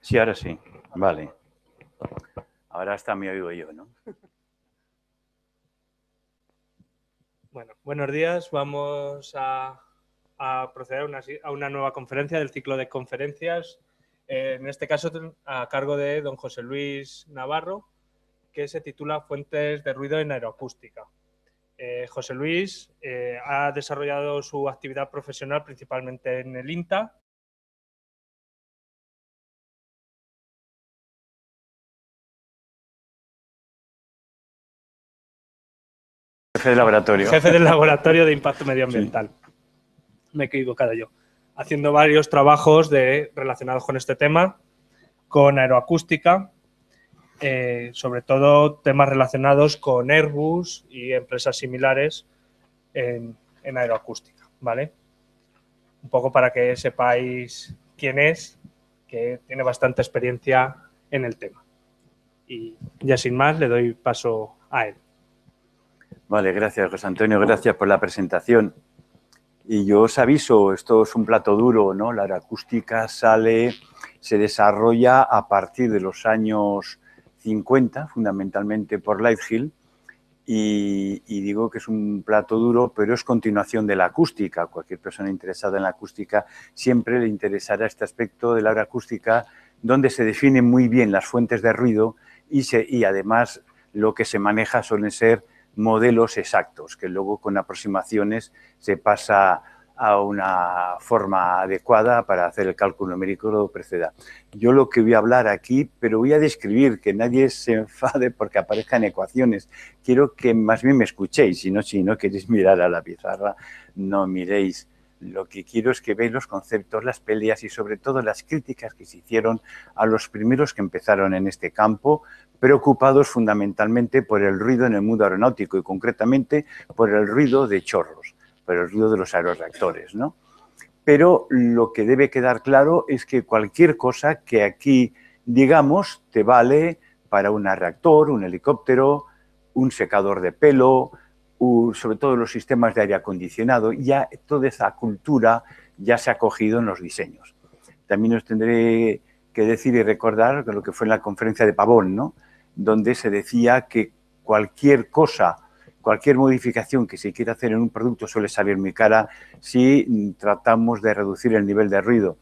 Sí, ahora sí. Vale. Ahora está me oigo yo, ¿no? Bueno, buenos días. Vamos a, proceder a una, a una, nueva conferencia del ciclo de conferencias. Eh, en este caso, a cargo de don José Luis Navarro, que se titula Fuentes de ruido en aeroacústica. Eh, José Luis eh, ha desarrollado su actividad profesional principalmente en el INTA Jefe de laboratorio. Jefe del laboratorio de impacto medioambiental. Me he equivocado yo. Haciendo varios trabajos de, relacionados con este tema, con aeroacústica, eh, sobre todo temas relacionados con Airbus y empresas similares en, en, aeroacústica, ¿vale? Un poco para que sepáis quién es, que tiene bastante experiencia en el tema. Y ya sin más, le doy paso a él. Vale, gracias José Antonio, gracias por la presentación. Y yo os aviso, esto es un plato duro, ¿no? La acústica sale, se desarrolla a partir de los años 50, fundamentalmente por Lighthill, y, y, digo que es un plato duro, pero es continuación de la acústica. Cualquier persona interesada en la acústica siempre le interesará este aspecto de la acústica, donde se definen muy bien las fuentes de ruido y, se, y además lo que se maneja suelen ser modelos exactos, que luego con aproximaciones se pasa a una forma adecuada para hacer el cálculo numérico preceda. Yo lo que voy a hablar aquí, pero voy a describir, que nadie se enfade porque aparezcan ecuaciones. Quiero que más bien me escuchéis, si no, si no queréis mirar a la pizarra, no miréis. Lo que quiero es que veáis los conceptos, las peleas y sobre todo las críticas que se hicieron a los primeros que empezaron en este campo, preocupados fundamentalmente por el ruido en el mundo aeronáutico y concretamente por el ruido de chorros, por el ruido de los aeroreactores. ¿no? Pero lo que debe quedar claro es que cualquier cosa que aquí digamos te vale para un reactor, un helicóptero, un secador de pelo, sobre todo los sistemas de aire acondicionado, ya toda esa cultura ya se ha cogido en los diseños. También os tendré que decir y recordar lo que fue en la conferencia de Pavón, ¿no? donde se decía que cualquier cosa, cualquier modificación que se quiera hacer en un producto suele salir muy cara si tratamos de reducir el nivel de ruido.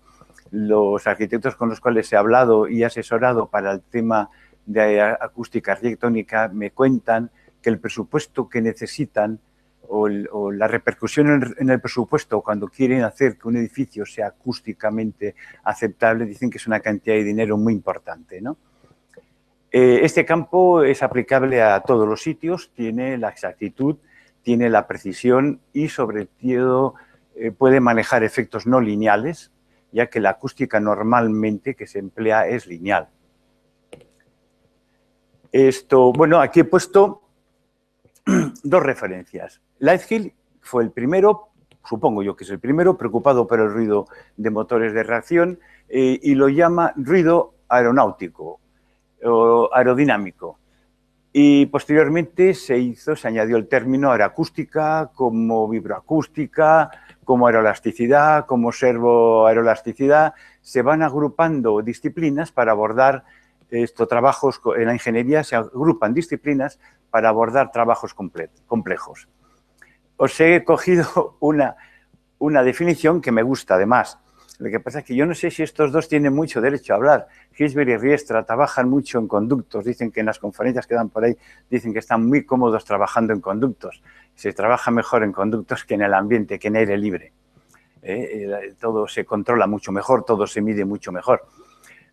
Los arquitectos con los cuales he hablado y asesorado para el tema de acústica arquitectónica me cuentan el presupuesto que necesitan o, la repercusión en el, presupuesto cuando quieren hacer que un edificio sea acústicamente aceptable, dicen que es una cantidad de dinero muy importante. ¿no? Eh, este campo es aplicable a todos los sitios, tiene la exactitud, tiene la precisión y sobre todo eh, puede manejar efectos no lineales, ya que la acústica normalmente que se emplea es lineal. Esto, bueno, aquí he puesto dos referencias. Lighthill fue el primero, supongo yo que es el primero, preocupado por el ruido de motores de reacción eh, y lo llama ruido aeronáutico o aerodinámico. Y posteriormente se hizo, se añadió el término aeroacústica como vibroacústica, como aeroelasticidad, como servoaeroelasticidad. Se van agrupando disciplinas para abordar estos trabajos en la ingeniería, se agrupan disciplinas para abordar trabajos complejos. Os he cogido una, una definición que me gusta además. Lo que pasa es que yo no sé si estos dos tienen mucho derecho a hablar. Gisbert y Riestra trabajan mucho en conductos, dicen que en las conferencias que dan por ahí, dicen que están muy cómodos trabajando en conductos. Se trabaja mejor en conductos que en el ambiente, que en aire libre. Eh, todo se controla mucho mejor, todo se mide mucho mejor.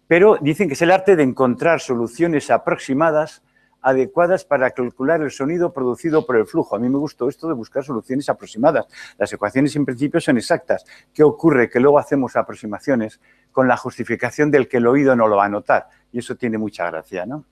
Pero dicen que es el arte de encontrar soluciones aproximadas adecuadas para calcular el sonido producido por el flujo. A mí me gustó esto de buscar soluciones aproximadas. Las ecuaciones en principio son exactas. ¿Qué ocurre? Que luego hacemos aproximaciones con la justificación del que el oído no lo va a notar. Y eso tiene mucha gracia, ¿no?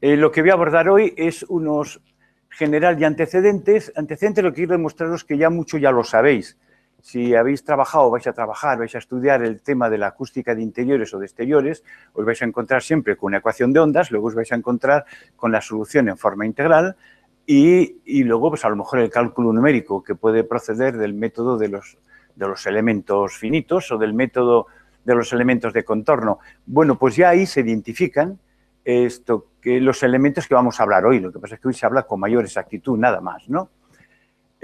Eh, lo que voy a abordar hoy es unos general y antecedentes. Antecedentes lo que quiero demostraros que ya mucho ya lo sabéis si habéis trabajado, vais a trabajar, vais a estudiar el tema de la acústica de interiores o de exteriores, os vais a encontrar siempre con una ecuación de ondas, luego os vais a encontrar con la solución en forma integral y, luego, pues a lo mejor el cálculo numérico que puede proceder del método de los de los elementos finitos o del método de los elementos de contorno. Bueno, pues ya ahí se identifican esto, que los elementos que vamos a hablar hoy. Lo que pasa es que hoy se habla con mayor exactitud, nada más, ¿no?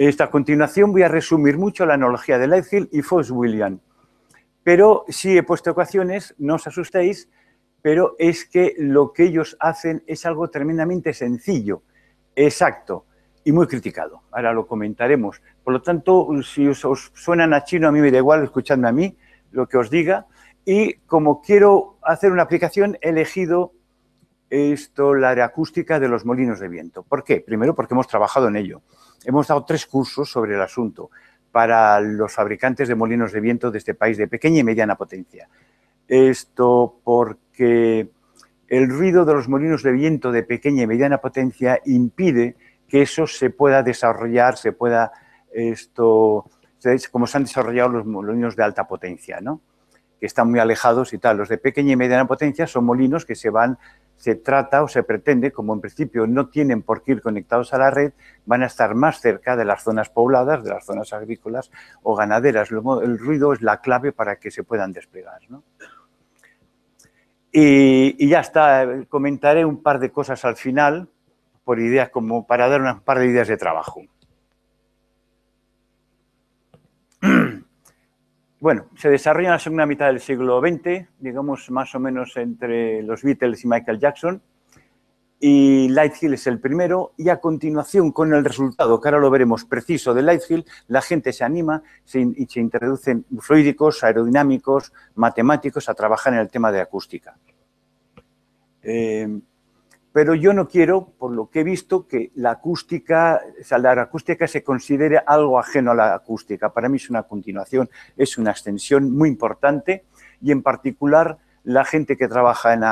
Esta continuación voy a resumir mucho la analogía de Lighthill y Fox-William. Pero si he puesto ecuaciones, no os asustéis, pero es que lo que ellos hacen es algo tremendamente sencillo, exacto y muy criticado. Ahora lo comentaremos. Por lo tanto, si os, os suenan a chino, a mí me da igual, escuchadme a mí, lo que os diga. Y como quiero hacer una aplicación, he elegido esto, la acústica de los molinos de viento. ¿Por qué? Primero porque hemos trabajado en ello. Hemos dado tres cursos sobre el asunto para los fabricantes de molinos de viento de este país de pequeña y mediana potencia. Esto porque el ruido de los molinos de viento de pequeña y mediana potencia impide que eso se pueda desarrollar, se pueda esto, como se han desarrollado los molinos de alta potencia, ¿no? que están muy alejados y tal. Los de pequeña y mediana potencia son molinos que se van se trata o se pretende, como en principio no tienen por qué ir conectados a la red, van a estar más cerca de las zonas pobladas, de las zonas agrícolas o ganaderas. El ruido es la clave para que se puedan desplegar. Y, ya está, comentaré un par de cosas al final, por ideas como para dar un par de ideas de trabajo. Bueno, se desarrolla en la segunda mitad del siglo XX, digamos más o menos entre los Beatles y Michael Jackson, y Lighthill es el primero, y a continuación, con el resultado, que ahora lo veremos preciso de Lighthill, la gente se anima y se introducen fluídicos, aerodinámicos, matemáticos a trabajar en el tema de acústica. Eh, pero yo no quiero, por lo que he visto, que la acústica, o sea, la acústica se considere algo ajeno a la acústica. Para mí es una continuación, es una extensión muy importante y en particular la gente que trabaja en,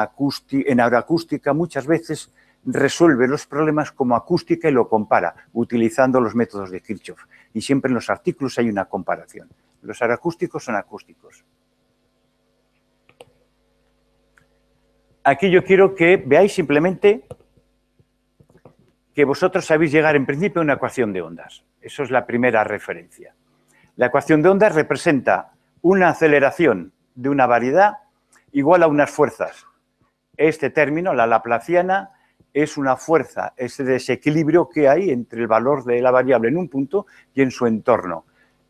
aeroacústica muchas veces resuelve los problemas como acústica y lo compara utilizando los métodos de Kirchhoff. Y siempre en los artículos hay una comparación. Los aeroacústicos son acústicos. Aquí yo quiero que veáis simplemente que vosotros sabéis llegar en principio a una ecuación de ondas. Eso es la primera referencia. La ecuación de ondas representa una aceleración de una variedad igual a unas fuerzas. Este término, la laplaciana, es una fuerza, ese desequilibrio que hay entre el valor de la variable en un punto y en su entorno.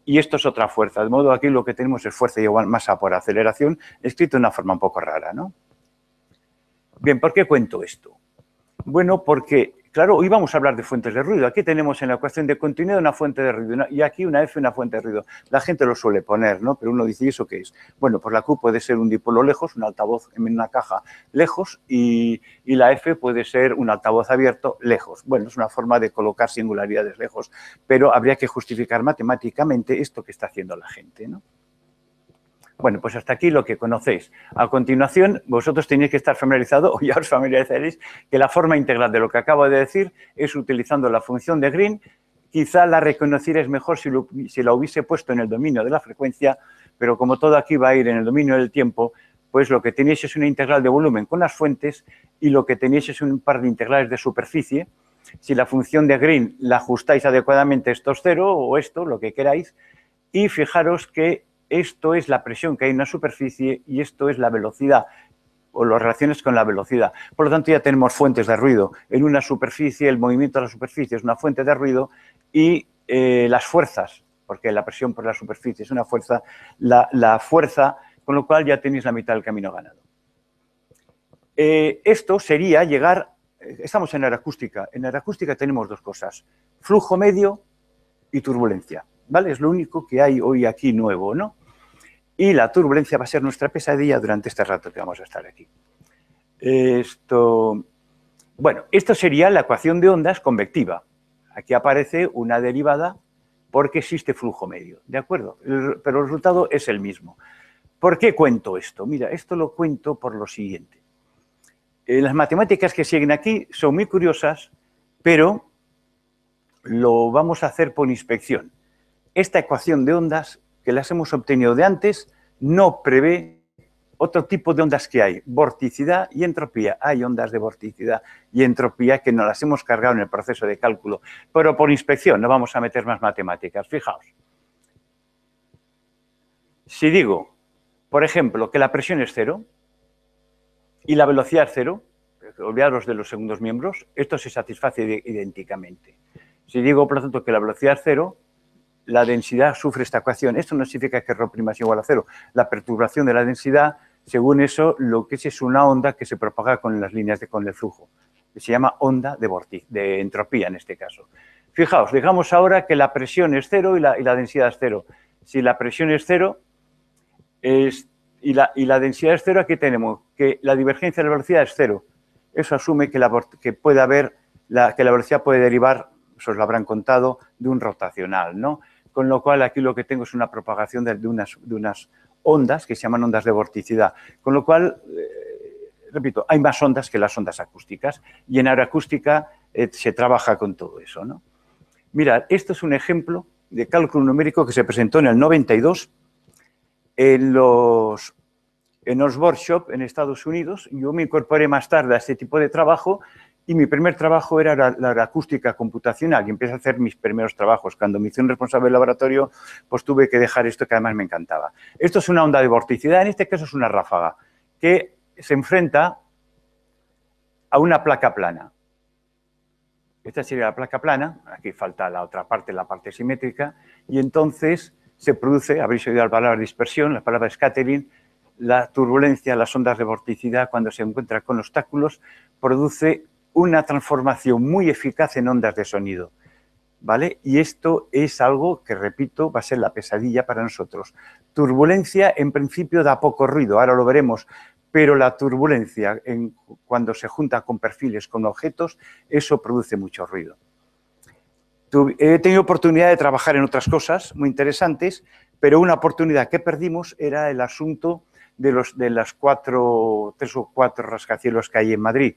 Y esto es otra fuerza, de modo aquí lo que tenemos es fuerza igual masa por aceleración, escrito de una forma un poco rara, ¿no? Bien, ¿por qué cuento esto? Bueno, porque, claro, hoy vamos a hablar de fuentes de ruido. Aquí tenemos en la ecuación de continuidad una fuente de ruido y aquí una F, una fuente de ruido. La gente lo suele poner, ¿no? Pero uno dice, ¿y eso qué es? Bueno, pues la Q puede ser un dipolo lejos, un altavoz en una caja lejos y, y la F puede ser un altavoz abierto lejos. Bueno, es una forma de colocar singularidades lejos, pero habría que justificar matemáticamente esto que está haciendo la gente, ¿no? Bueno, pues hasta aquí lo que conocéis. A continuación, vosotros tenéis que estar familiarizados, o ya os familiarizaréis, que la forma integral de lo que acabo de decir es utilizando la función de Green. Quizá la reconocierais mejor si, si la hubiese puesto en el dominio de la frecuencia, pero como todo aquí va a ir en el dominio del tiempo, pues lo que tenéis es una integral de volumen con las fuentes y lo que tenéis es un par de integrales de superficie. Si la función de Green la ajustáis adecuadamente, esto es cero o esto, lo que queráis, y fijaros que esto es la presión que hay en una superficie y esto es la velocidad o las relaciones con la velocidad. Por lo tanto, ya tenemos fuentes de ruido. En una superficie, el movimiento de la superficie es una fuente de ruido y eh, las fuerzas, porque la presión por la superficie es una fuerza, la, fuerza, con lo cual ya tenéis la mitad del camino ganado. Eh, esto sería llegar, eh, estamos en aeroacústica. En aeroacústica tenemos dos cosas, flujo medio y turbulencia. ¿Vale? Es lo único que hay hoy aquí nuevo, ¿no? y la turbulencia va a ser nuestra pesadilla durante este rato que vamos a estar aquí. Esto, bueno, esto sería la ecuación de ondas convectiva. Aquí aparece una derivada porque existe flujo medio, ¿de acuerdo? pero el resultado es el mismo. ¿Por qué cuento esto? Mira, esto lo cuento por lo siguiente. Eh, las matemáticas que siguen aquí son muy curiosas, pero lo vamos a hacer por inspección. Esta ecuación de ondas que las hemos obtenido de antes, no prevé otro tipo de ondas que hay, vorticidad y entropía. Hay ondas de vorticidad y entropía que no las hemos cargado en el proceso de cálculo, pero por inspección, no vamos a meter más matemáticas. Fijaos. Si digo, por ejemplo, que la presión es cero y la velocidad es cero, olvidaros de los segundos miembros, esto se satisface idénticamente. Si digo, por lo tanto, que la velocidad es cero, la densidad sufre esta ecuación. Esto no significa que ρ' es igual a cero. La perturbación de la densidad, según eso, lo que es es una onda que se propaga con las líneas de con el flujo. Se llama onda de, de entropía en este caso. Fijaos, digamos ahora que la presión es cero y la, y la densidad es cero. Si la presión es cero y, la, y, la, densidad es cero, aquí tenemos que la divergencia de la velocidad es cero. Eso asume que, la, que puede haber, que la velocidad puede derivar, eso os lo habrán contado, de un rotacional, ¿no? Con lo cual aquí lo que tengo es una propagación de, unas, ondas que se llaman ondas de vorticidad. Con lo cual, eh, repito, hay más ondas que las ondas acústicas y en aeroacústica eh, se trabaja con todo eso, ¿no? Mirad, esto es un ejemplo de cálculo numérico que se presentó en el 92 en los, en los workshops en Estados Unidos. Yo me incorporé más tarde a este tipo de trabajo y mi primer trabajo era la, acústica computacional y empecé a hacer mis primeros trabajos. Cuando me hice un responsable del laboratorio, pues tuve que dejar esto que además me encantaba. Esto es una onda de vorticidad, en este caso es una ráfaga, que se enfrenta a una placa plana. Esta sería la placa plana, aquí falta la otra parte, la parte simétrica, y entonces se produce, habréis oído la palabra dispersión, la palabra scattering, la turbulencia, las ondas de vorticidad cuando se encuentra con obstáculos, produce una transformación muy eficaz en ondas de sonido. ¿Vale? Y esto es algo que, repito, va a ser la pesadilla para nosotros. Turbulencia, en principio, da poco ruido, ahora lo veremos, pero la turbulencia, en, cuando se junta con perfiles, con objetos, eso produce mucho ruido. He tenido oportunidad de trabajar en otras cosas muy interesantes, pero una oportunidad que perdimos era el asunto de, los, de las cuatro, tres o cuatro rascacielos que hay en Madrid,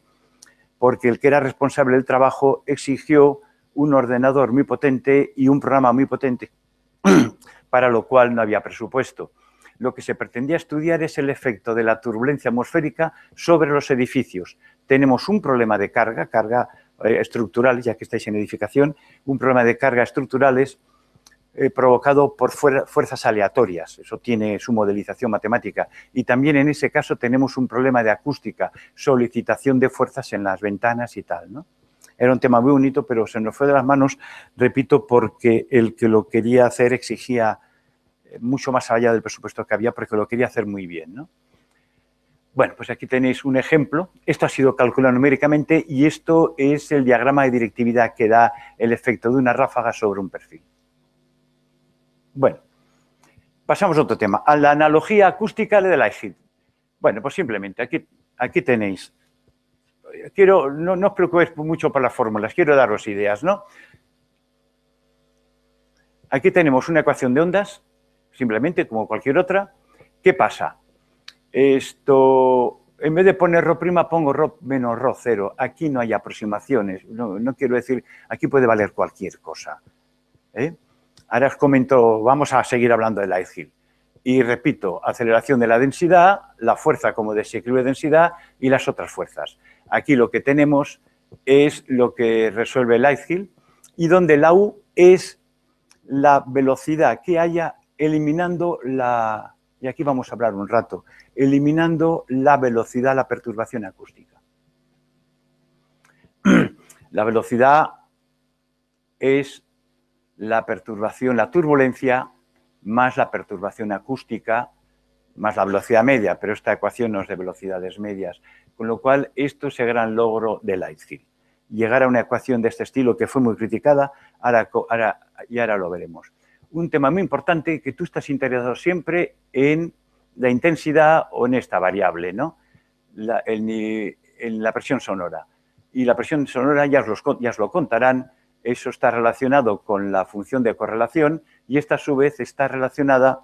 porque el que era responsable del trabajo exigió un ordenador muy potente y un programa muy potente, para lo cual no había presupuesto lo que se pretendía estudiar es el efecto de la turbulencia atmosférica sobre los edificios. Tenemos un problema de carga, carga eh, estructural, ya que estáis en edificación, un problema de carga estructurales eh, provocado por fuerzas aleatorias. Eso tiene su modelización matemática. Y también en ese caso tenemos un problema de acústica, solicitación de fuerzas en las ventanas y tal, ¿no? Era un tema muy bonito, pero se nos fue de las manos, repito, porque el que lo quería hacer exigía mucho más allá del presupuesto que había porque lo quería hacer muy bien. ¿no? Bueno, pues aquí tenéis un ejemplo. Esto ha sido calculado numéricamente y esto es el diagrama de directividad que da el efecto de una ráfaga sobre un perfil. Bueno, pasamos a otro tema, a la analogía acústica de Leipzig. Bueno, pues simplemente, aquí, aquí tenéis. Quiero, no, no os preocupéis mucho por las fórmulas, quiero daros ideas, ¿no? Aquí tenemos una ecuación de ondas, simplemente como cualquier otra. ¿Qué pasa? Esto, en vez de poner Rho' pongo Rho menos Rho cero. Aquí no hay aproximaciones, no, no quiero decir, aquí puede valer cualquier cosa. ¿eh? Ahora os comento, vamos a seguir hablando de Lighthill. Y repito, aceleración de la densidad, la fuerza como desequilibrio de densidad y las otras fuerzas. Aquí lo que tenemos es lo que resuelve Lighthill y donde la U es la velocidad que haya eliminando la, y aquí vamos a hablar un rato, eliminando la velocidad, la perturbación acústica. La velocidad es la perturbación, la turbulencia, más la perturbación acústica, más la velocidad media, pero esta ecuación no es de velocidades medias, con lo cual esto es el gran logro de Lightfield. Llegar a una ecuación de este estilo que fue muy criticada, ahora, y ahora lo veremos un tema muy importante que tú estás interesado siempre en la intensidad o en esta variable, ¿no? La, en, la presión sonora. Y la presión sonora ya os, ya os lo contarán, eso está relacionado con la función de correlación y esta a su vez está relacionada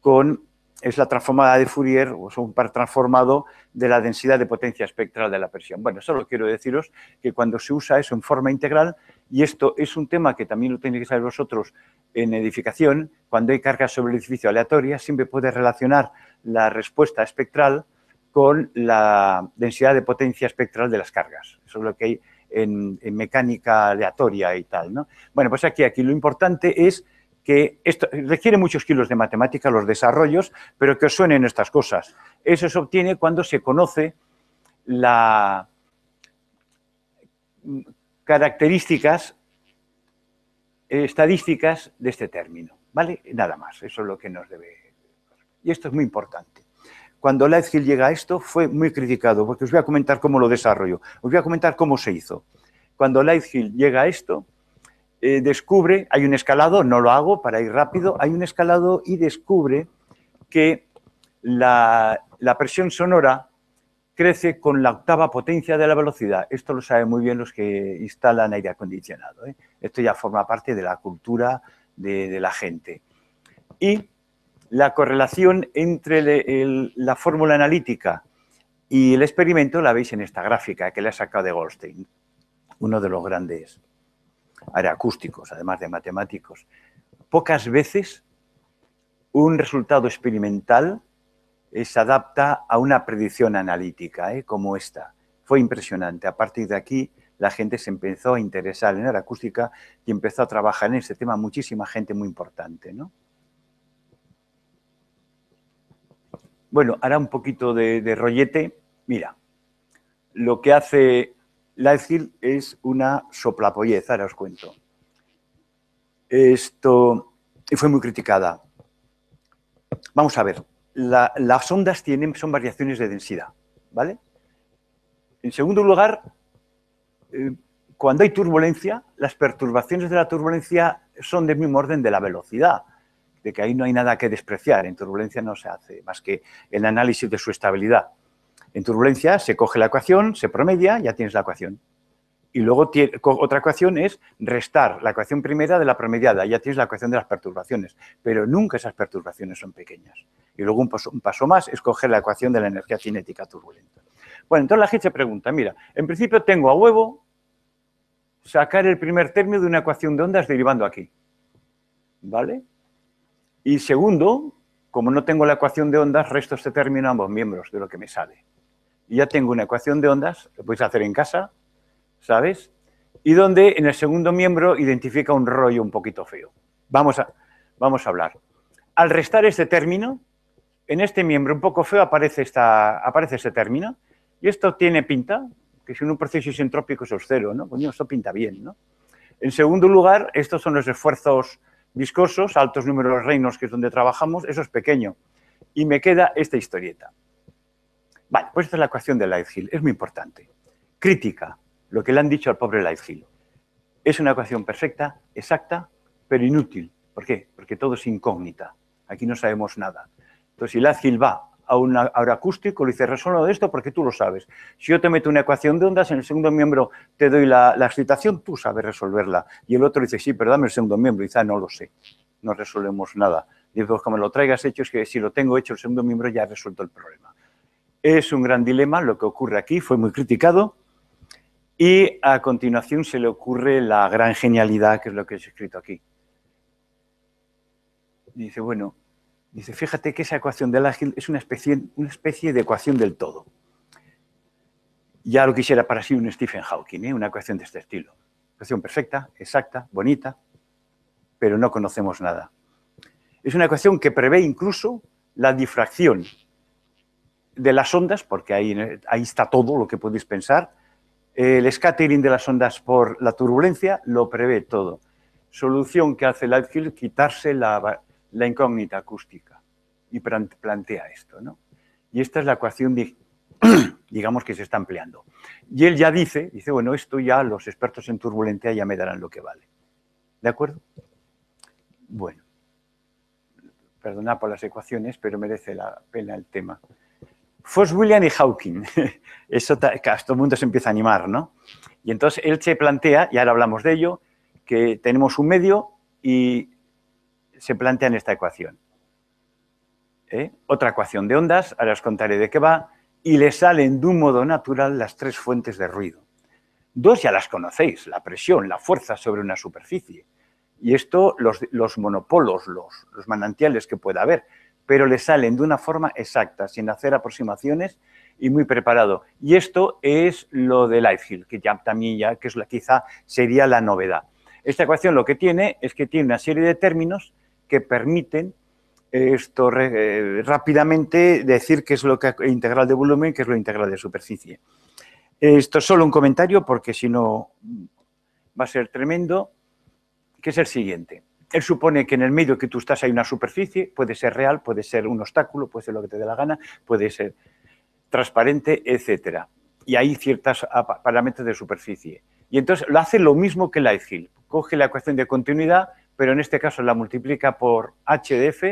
con es la transformada de Fourier, o es un par transformado de la densidad de potencia espectral de la presión. Bueno, solo quiero deciros que cuando se usa eso en forma integral, y esto es un tema que también lo tenéis que saber vosotros en edificación, cuando hay cargas sobre el edificio aleatorias, siempre puede relacionar la respuesta espectral con la densidad de potencia espectral de las cargas. Eso es lo que hay en, mecánica aleatoria y tal, ¿no? Bueno, pues aquí, aquí lo importante es que esto requiere muchos kilos de matemática, los desarrollos, pero que os suenen estas cosas. Eso se obtiene cuando se conoce las características estadísticas de este término, ¿vale? Nada más, eso es lo que nos debe... Y esto es muy importante. Cuando Leithiel llega a esto fue muy criticado, porque os voy a comentar cómo lo desarrolló, os voy a comentar cómo se hizo. Cuando Leithiel llega a esto, eh, descubre, hay un escalado, no lo hago para ir rápido, hay un escalado y descubre que la, presión sonora crece con la octava potencia de la velocidad. Esto lo saben muy bien los que instalan aire acondicionado. ¿eh? Esto ya forma parte de la cultura de, la gente. Y la correlación entre la fórmula analítica y el experimento la veis en esta gráfica que le ha sacado de Goldstein, uno de los grandes acústicos, además de matemáticos. Pocas veces un resultado experimental se adapta a una predicción analítica, eh, como esta. Fue impresionante. A partir de aquí, la gente se empezó a interesar en la acústica y empezó a trabajar en este tema muchísima gente muy importante. ¿no? Bueno, hará un poquito de, rollete. Mira, lo que hace Lighthill es una soplapollez, ahora os cuento. Esto fue muy criticada. Vamos a ver, las ondas tienen, son variaciones de densidad, ¿vale? En segundo lugar, eh, cuando hay turbulencia, las perturbaciones de la turbulencia son del mismo orden de la velocidad, de que ahí no hay nada que despreciar. En turbulencia no se hace más que el análisis de su estabilidad. En turbulencia se coge la ecuación, se promedia, ya tienes la ecuación. Y luego otra ecuación es restar la ecuación primera de la promediada, ya tienes la ecuación de las perturbaciones, pero nunca esas perturbaciones son pequeñas. Y luego un paso, más es coger la ecuación de la energía cinética turbulenta. Bueno, entonces la gente se pregunta, mira, en principio tengo a huevo sacar el primer término de una ecuación de ondas derivando aquí. ¿Vale? Y segundo, como no tengo la ecuación de ondas, resto este término a ambos miembros de lo que me sale y ya tengo una ecuación de ondas, lo podéis hacer en casa, ¿sabes? Y donde en el segundo miembro identifica un rollo un poquito feo. Vamos a, vamos a hablar. Al restar este término, en este miembro un poco feo aparece, esta, aparece este término, y esto tiene pinta, que si un proceso isentrópico es cero, ¿no? Coño, esto pinta bien, ¿no? En segundo lugar, estos son los esfuerzos viscosos, altos números reinos, que es donde trabajamos, eso es pequeño. Y me queda esta historieta. Vale, pues esta es la ecuación de Lighthill, es muy importante. Crítica, lo que le han dicho al pobre Lighthill. Es una ecuación perfecta, exacta, pero inútil. ¿Por qué? Porque todo es incógnita. Aquí no sabemos nada. Entonces, si Lighthill va a un acústico, le dice, resuelvo esto porque tú lo sabes. Si yo te meto una ecuación de ondas, en el segundo miembro te doy la, excitación, tú sabes resolverla. Y el otro dice, sí, pero dame el segundo miembro. Y dice, ah, no lo sé, no resolvemos nada. Y pues como lo traigas hecho, es que si lo tengo hecho el segundo miembro ya he resuelto el problema. Es un gran dilema lo que ocurre aquí, fue muy criticado. Y a continuación se le ocurre la gran genialidad, que es lo que he escrito aquí. Dice, bueno, dice, fíjate que esa ecuación del ágil es una especie, una especie de ecuación del todo. Ya lo quisiera para sí un Stephen Hawking, ¿eh? una ecuación de este estilo. Ecuación perfecta, exacta, bonita, pero no conocemos nada. Es una ecuación que prevé incluso la difracción de las ondas, porque ahí, ahí está todo lo que podéis pensar. El scattering de las ondas por la turbulencia lo prevé todo. Solución que hace Lightfield, quitarse la, incógnita acústica. Y plantea esto, ¿no? Y esta es la ecuación, digamos, que se está empleando. Y él ya dice, dice, bueno, esto ya los expertos en turbulencia ya me darán lo que vale. ¿De acuerdo? Bueno, perdona por las ecuaciones, pero merece la pena el tema. Foss William y Hawking. Eso, todo el mundo se empieza a animar, ¿no? Y entonces él se plantea, y ahora hablamos de ello, que tenemos un medio y se plantea esta ecuación. ¿Eh? Otra ecuación de ondas, ahora os contaré de qué va, y le salen de un modo natural las tres fuentes de ruido. Dos ya las conocéis, la presión, la fuerza sobre una superficie. Y esto, los, los monopolos, los, los manantiales que pueda haber, pero le salen de una forma exacta, sin hacer aproximaciones y muy preparado. Y esto es lo de Lifehill, que ya también ya, que es quizá sería la novedad. Esta ecuación lo que tiene es que tiene una serie de términos que permiten esto eh, rápidamente decir qué es lo que integral de volumen, qué es lo integral de superficie. Esto es solo un comentario porque si no va a ser tremendo, que es el siguiente. Él supone que en el medio que tú estás hay una superficie, puede ser real, puede ser un obstáculo, puede ser lo que te dé la gana, puede ser transparente, etcétera. Y hay ciertos parámetros de superficie. Y entonces lo hace lo mismo que Lighthill. Coge la ecuación de continuidad, pero en este caso la multiplica por HDF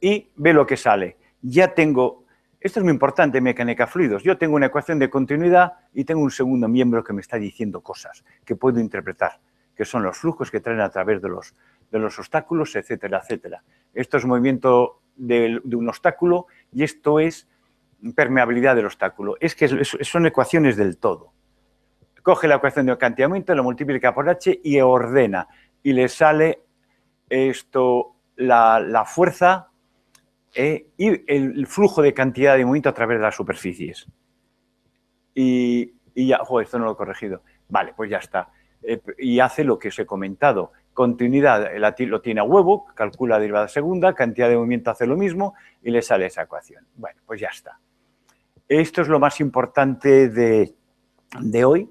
y ve lo que sale. Ya tengo, esto es muy importante en mecánica fluidos, yo tengo una ecuación de continuidad y tengo un segundo miembro que me está diciendo cosas que puedo interpretar, que son los flujos que traen a través de los, de los obstáculos, etcétera, etcétera. Esto es movimiento de, un obstáculo y esto es permeabilidad del obstáculo. Es que son ecuaciones del todo. Coge la ecuación de cantidad lo multiplica por h y ordena. Y le sale esto, la, la fuerza eh, y el flujo de cantidad de movimiento a través de las superficies. Y, ya, joder, esto no lo he corregido. Vale, pues ya está. Eh, y hace lo que os he comentado. Continuidad lo tiene a huevo, calcula la derivada segunda, cantidad de movimiento hace lo mismo y le sale esa ecuación. Bueno, pues ya está. Esto es lo más importante de, de hoy,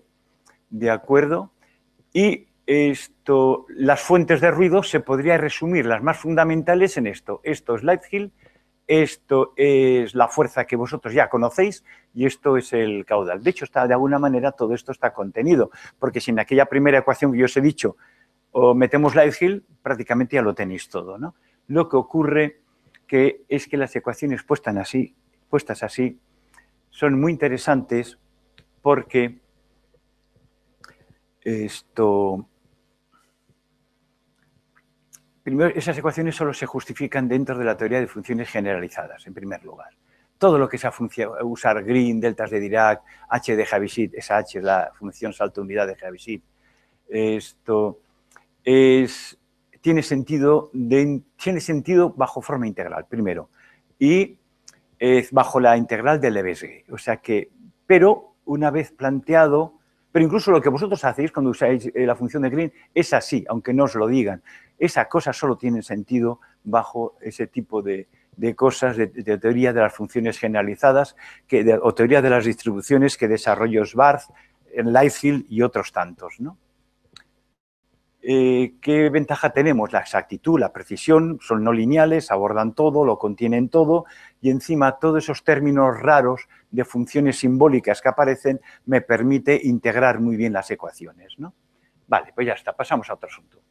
¿de acuerdo? Y esto, las fuentes de ruido se podría resumir, las más fundamentales, en esto. Esto es Lighthill, esto es la fuerza que vosotros ya conocéis y esto es el caudal. De hecho, está, de alguna manera todo esto está contenido, porque si en aquella primera ecuación que yo os he dicho o metemos Lighthill, prácticamente ya lo tenéis todo. ¿no? Lo que ocurre que es que las ecuaciones puestas así, puestas así son muy interesantes porque esto Primero, esas ecuaciones solo se justifican dentro de la teoría de funciones generalizadas, en primer lugar. Todo lo que sea usar green, deltas de Dirac, h de Javisit, esa h es la función salto unidad de Javisit, esto es, tiene, sentido tiene sentido bajo forma integral, primero, y es bajo la integral de Lebesgue. O sea que, pero una vez planteado, pero incluso lo que vosotros hacéis cuando usáis eh, la función de Green es así, aunque no os lo digan. Esas cosas solo tienen sentido bajo ese tipo de, cosas de, teoría de las funciones generalizadas que, o teoría de las distribuciones que desarrolló Schwarz, Lightfield y otros tantos. ¿no? Eh, ¿Qué ventaja tenemos? La exactitud, la precisión, son no lineales, abordan todo, lo contienen todo y encima todos esos términos raros de funciones simbólicas que aparecen me permite integrar muy bien las ecuaciones. ¿no? Vale, pues ya está, pasamos a otro asunto.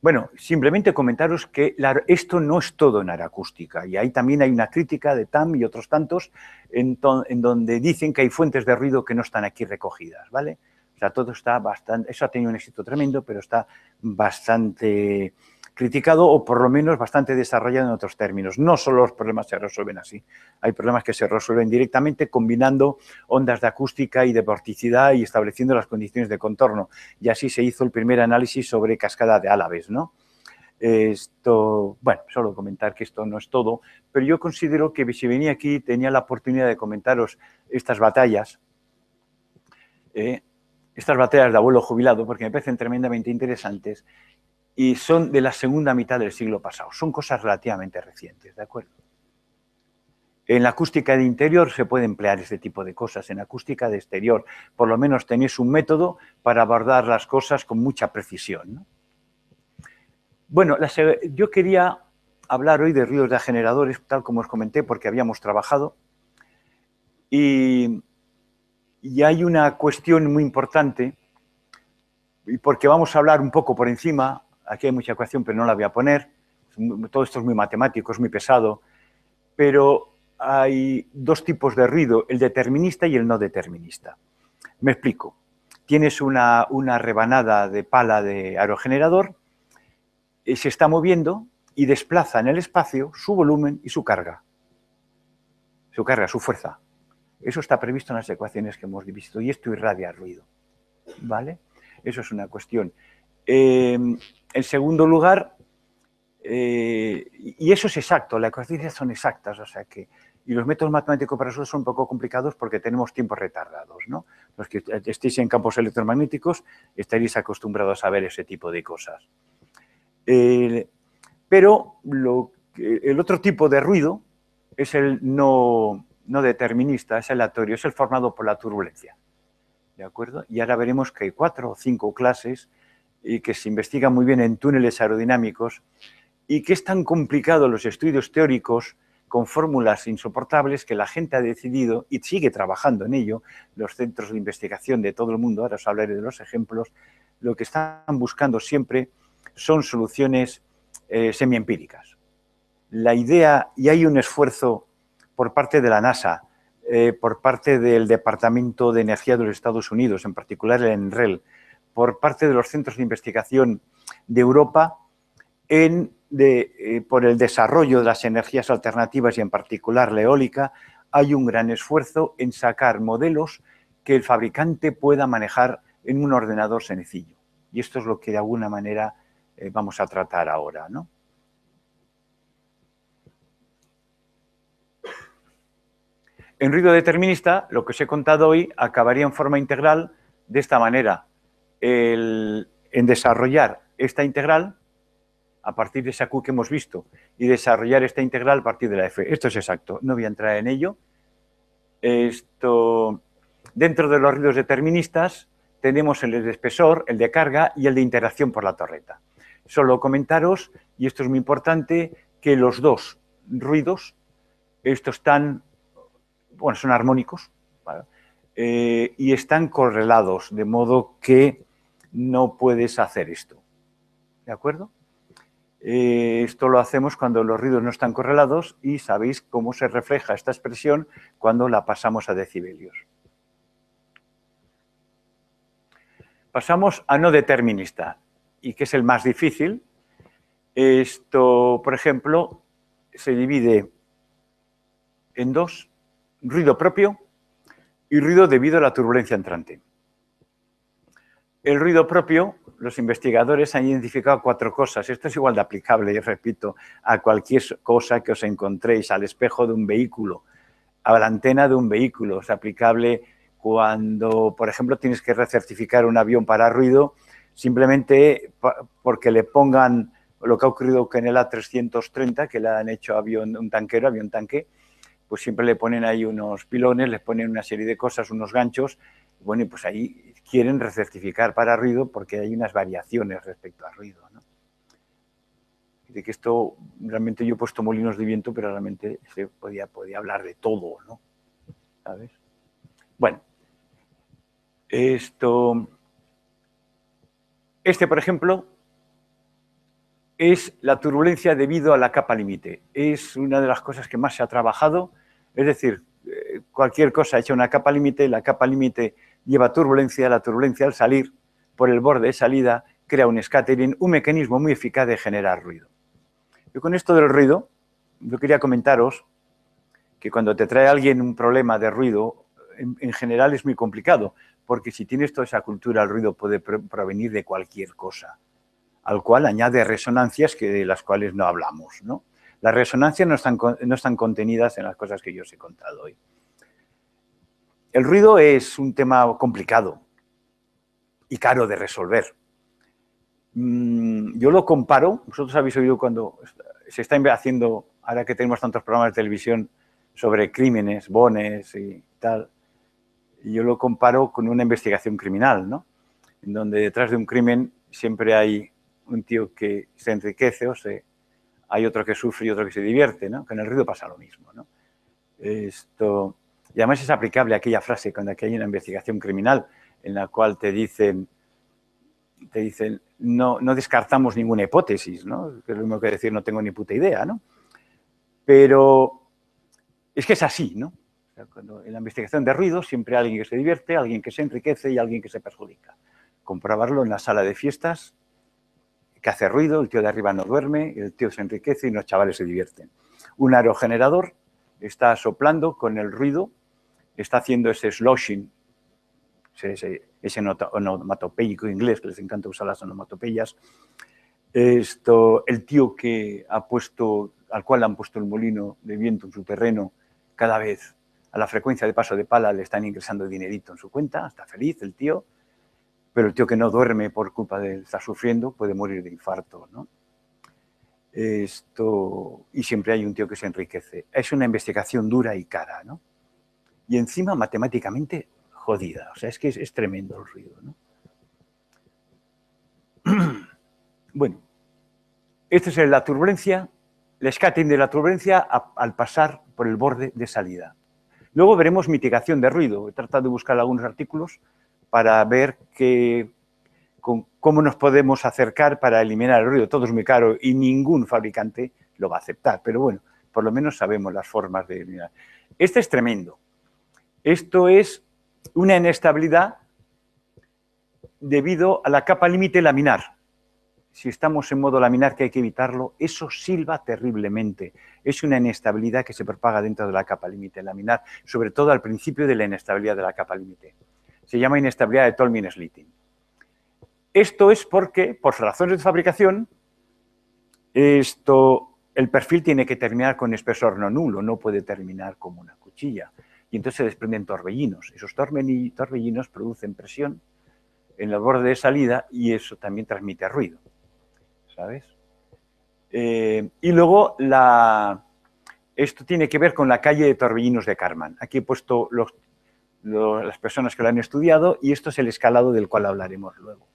Bueno, simplemente comentaros que esto no es todo en acústica y ahí también hay una crítica de TAM y otros tantos en, donde dicen que hay fuentes de ruido que no están aquí recogidas, ¿vale? Todo está bastante, eso ha tenido un éxito tremendo, pero está bastante criticado o por lo menos bastante desarrollado en otros términos. No solo los problemas se resuelven así, hay problemas que se resuelven directamente combinando ondas de acústica y de vorticidad y estableciendo las condiciones de contorno. Y así se hizo el primer análisis sobre cascada de Álaves, ¿no? Esto, bueno, solo comentar que esto no es todo, pero yo considero que si venía aquí tenía la oportunidad de comentaros estas batallas, eh, estas batallas de abuelo jubilado, porque me parecen tremendamente interesantes y son de la segunda mitad del siglo pasado. Son cosas relativamente recientes, ¿de acuerdo? En la acústica de interior se puede emplear este tipo de cosas, en acústica de exterior por lo menos tenéis un método para abordar las cosas con mucha precisión. Bueno, yo quería hablar hoy de ruidos de generadores, tal como os comenté, porque habíamos trabajado, y, y hay una cuestión muy importante, y porque vamos a hablar un poco por encima, aquí hay mucha ecuación, pero no la voy a poner. Todo esto es muy matemático, es muy pesado. Pero hay dos tipos de ruido, el determinista y el no determinista. Me explico. Tienes una, rebanada de pala de aerogenerador, y se está moviendo y desplaza en el espacio su volumen y su carga. Su carga, su fuerza. Eso está previsto en las ecuaciones que hemos visto y esto irradia ruido. ¿Vale? Eso es una cuestión. Eh, en segundo lugar, Eh, y eso es exacto, las ecuaciones son exactas, o sea que, y los métodos matemáticos para eso son un poco complicados porque tenemos tiempos retardados, ¿no? Los que estéis en campos electromagnéticos estaréis acostumbrados a ver ese tipo de cosas. pero el otro tipo de ruido es el no, no determinista, es aleatorio, es el formado por la turbulencia. ¿De acuerdo? Y ahora veremos que hay cuatro o cinco clases y que se investigan muy bien en túneles aerodinámicos y que es tan complicado los estudios teóricos con fórmulas insoportables que la gente ha decidido y sigue trabajando en ello, los centros de investigación de todo el mundo, ahora os hablaré de los ejemplos, lo que están buscando siempre son soluciones eh, semiempíricas. La idea, y hay un esfuerzo por parte de la NASA, eh, por parte del Departamento de Energía de los Estados Unidos, en particular el ENREL, por parte de los centros de investigación de Europa, eh, por el desarrollo de las energías alternativas y en particular la eólica, hay un gran esfuerzo en sacar modelos que el fabricante pueda manejar en un ordenador sencillo. Y esto es lo que de alguna manera eh, vamos a tratar ahora. ¿no? En ruido determinista, lo que os he contado hoy acabaría en forma integral de esta manera. en desarrollar esta integral a partir de esa Q que hemos visto y desarrollar esta integral a partir de la F. Esto es exacto, no voy a entrar en ello. Esto, dentro de los ruidos deterministas tenemos el de espesor, el de carga y el de interacción por la torreta. Solo comentaros, y esto es muy importante, que los dos ruidos, estos están, bueno, son armónicos, eh, y están correlados, de modo que no puedes hacer esto. ¿De acuerdo? Eh, esto lo hacemos cuando los ruidos no están correlados y sabéis cómo se refleja esta expresión cuando la pasamos a decibelios. Pasamos a no determinista, y que es el más difícil. Esto, por ejemplo, se divide en dos, ruido propio y ruido debido a la turbulencia entrante. El ruido propio los investigadores han identificado cuatro cosas. Esto es igual de aplicable, y repito, a cualquier cosa que os encontréis, al espejo de un vehículo, a la antena de un vehículo. Es aplicable cuando, por ejemplo, tienes que recertificar un avión para ruido, simplemente porque le pongan lo que ha ocurrido con el A330, que le han hecho avión, un tanquero, avión tanque, pues siempre le ponen ahí unos pilones, les ponen una serie de cosas, unos ganchos, bueno, y pues ahí quieren recertificar para ruido porque hay unas variaciones respecto al ruido. ¿no? De que esto, realmente yo he puesto molinos de viento, pero realmente se podía, podía hablar de todo, ¿no? ¿Sabes? Bueno, esto... Este, por ejemplo, es la turbulencia debido a la capa límite. Es una de las cosas que más se ha trabajado. Es decir, eh, cualquier cosa hecha una capa límite, la capa límite lleva turbulencia, la turbulencia al salir por el borde de salida crea un scattering, un mecanismo muy eficaz de generar ruido. Y con esto del ruido, yo quería comentaros que cuando te trae alguien un problema de ruido, en, general es muy complicado, porque si tienes toda esa cultura, el ruido puede provenir de cualquier cosa, al cual añade resonancias que de las cuales no hablamos. ¿no? Las resonancias no están, no están contenidas en las cosas que yo os he contado hoy. El ruido es un tema complicado y caro de resolver. Mm, yo lo comparo, vosotros habéis oído cuando se está haciendo, ahora que tenemos tantos programas de televisión sobre crímenes, bones y tal, yo lo comparo con una investigación criminal, ¿no? En donde detrás de un crimen siempre hay un tío que se enriquece o se, hay otro que sufre y otro que se divierte, ¿no? Con el ruido pasa lo mismo, ¿no? Esto, y además es aplicable aquella frase cuando aquí hay una investigación criminal en la cual te dicen, te dicen no, no descartamos ninguna hipótesis, ¿no? que es lo mismo que decir no tengo ni puta idea. ¿no? Pero es que es así, ¿no? cuando en la investigación de ruido siempre hay alguien que se divierte, alguien que se enriquece y alguien que se perjudica. Comprobarlo en la sala de fiestas, que hace ruido, el tío de arriba no duerme, el tío se enriquece y los chavales se divierten. Un aerogenerador está soplando con el ruido está haciendo ese sloshing, ese, ese onomatopeico inglés, que les encanta usar las onomatopeyas, Esto, el tío que ha puesto, al cual han puesto el molino de viento en su terreno, cada vez a la frecuencia de paso de pala le están ingresando dinerito en su cuenta, está feliz el tío, pero el tío que no duerme por culpa de estar sufriendo puede morir de infarto, ¿no? Esto, y siempre hay un tío que se enriquece. Es una investigación dura y cara, ¿no? Y encima matemáticamente jodida, o sea, es que es, tremendo el ruido, ¿no? Bueno, esta es la turbulencia, el escating de la turbulencia al pasar por el borde de salida. Luego veremos mitigación de ruido. He tratado de buscar algunos artículos para ver cómo nos podemos acercar para eliminar el ruido. Todo es muy caro y ningún fabricante lo va a aceptar, pero bueno, por lo menos sabemos las formas de eliminar. Este es tremendo. Esto es una inestabilidad debido a la capa límite laminar si estamos en modo laminar, que hay que evitarlo, eso silba terriblemente. Es una inestabilidad que se propaga dentro de la capa límite laminar, sobre todo al principio de la inestabilidad de la capa límite. Se llama inestabilidad de Tolmin-Slitting. Esto es porque, por razones de fabricación, esto, el perfil tiene que terminar con espesor no nulo, no puede terminar como una cuchilla. Y entonces se desprenden torbellinos. Esos torbellinos producen presión en el borde de salida y eso también transmite ruido. ¿sabes? Eh, y luego esto tiene que ver con la calle de Torbellinos de Carman. Aquí he puesto los, las personas que lo han estudiado y esto es el escalado del cual hablaremos luego.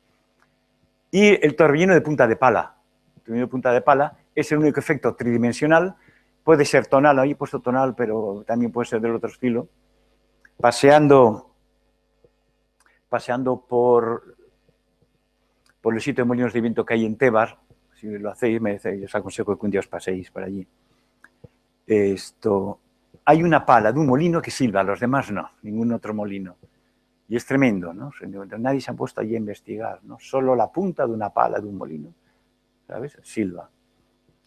Y el torbellino de punta de pala. El torbellino de punta de pala es el único efecto tridimensional. Puede ser tonal, ahí he puesto tonal, pero también puede ser del otro estilo. Paseando, paseando por, por el sitio de molinos de viento que hay en Tebar, si lo hacéis, me, os aconsejo que un día os paséis por allí. Esto, hay una pala de un molino que silba, los demás no, ningún otro molino. Y es tremendo, ¿no? Nadie se ha puesto allí a investigar, ¿no? Solo la punta de una pala de un molino, ¿sabes? Silba.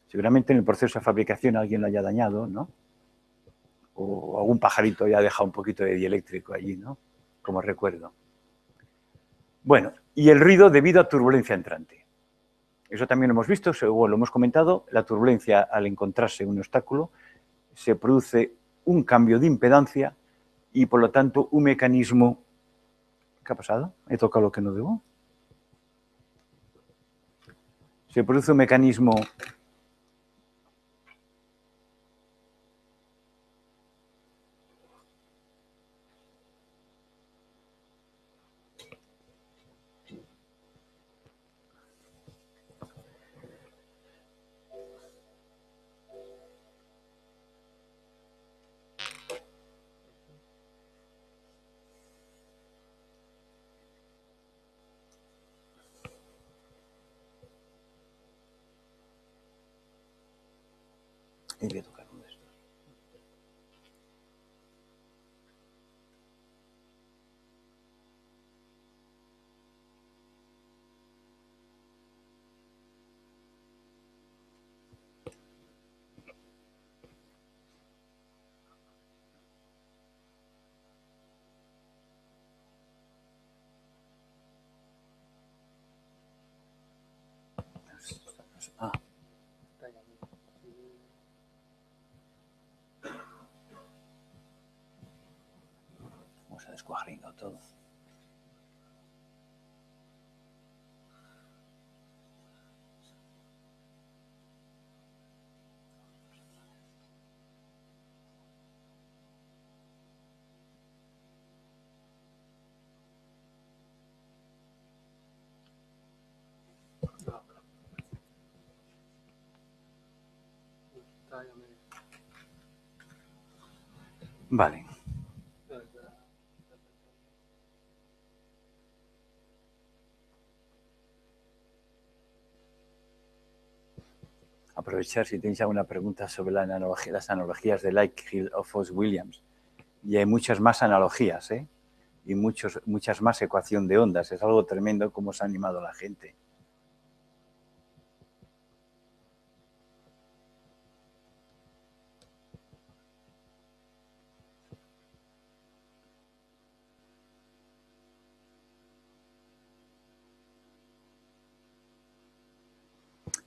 Seguramente en el proceso de fabricación alguien lo haya dañado, ¿no? O algún pajarito haya dejado un poquito de dieléctrico allí, ¿no? Como recuerdo. Bueno, y el ruido debido a turbulencia entrante. Eso también lo hemos visto, o lo hemos comentado, la turbulencia al encontrarse un obstáculo se produce un cambio de impedancia y por lo tanto un mecanismo... ¿Qué ha pasado? ¿He tocado lo que no debo? Se produce un mecanismo todo. Vale. Aprovechar si tenéis alguna pregunta sobre la analogía, las analogías de Lighthill o Foss-Williams. Y hay muchas más analogías, ¿eh? Y muchos, muchas más ecuación de ondas. Es algo tremendo cómo se ha animado la gente.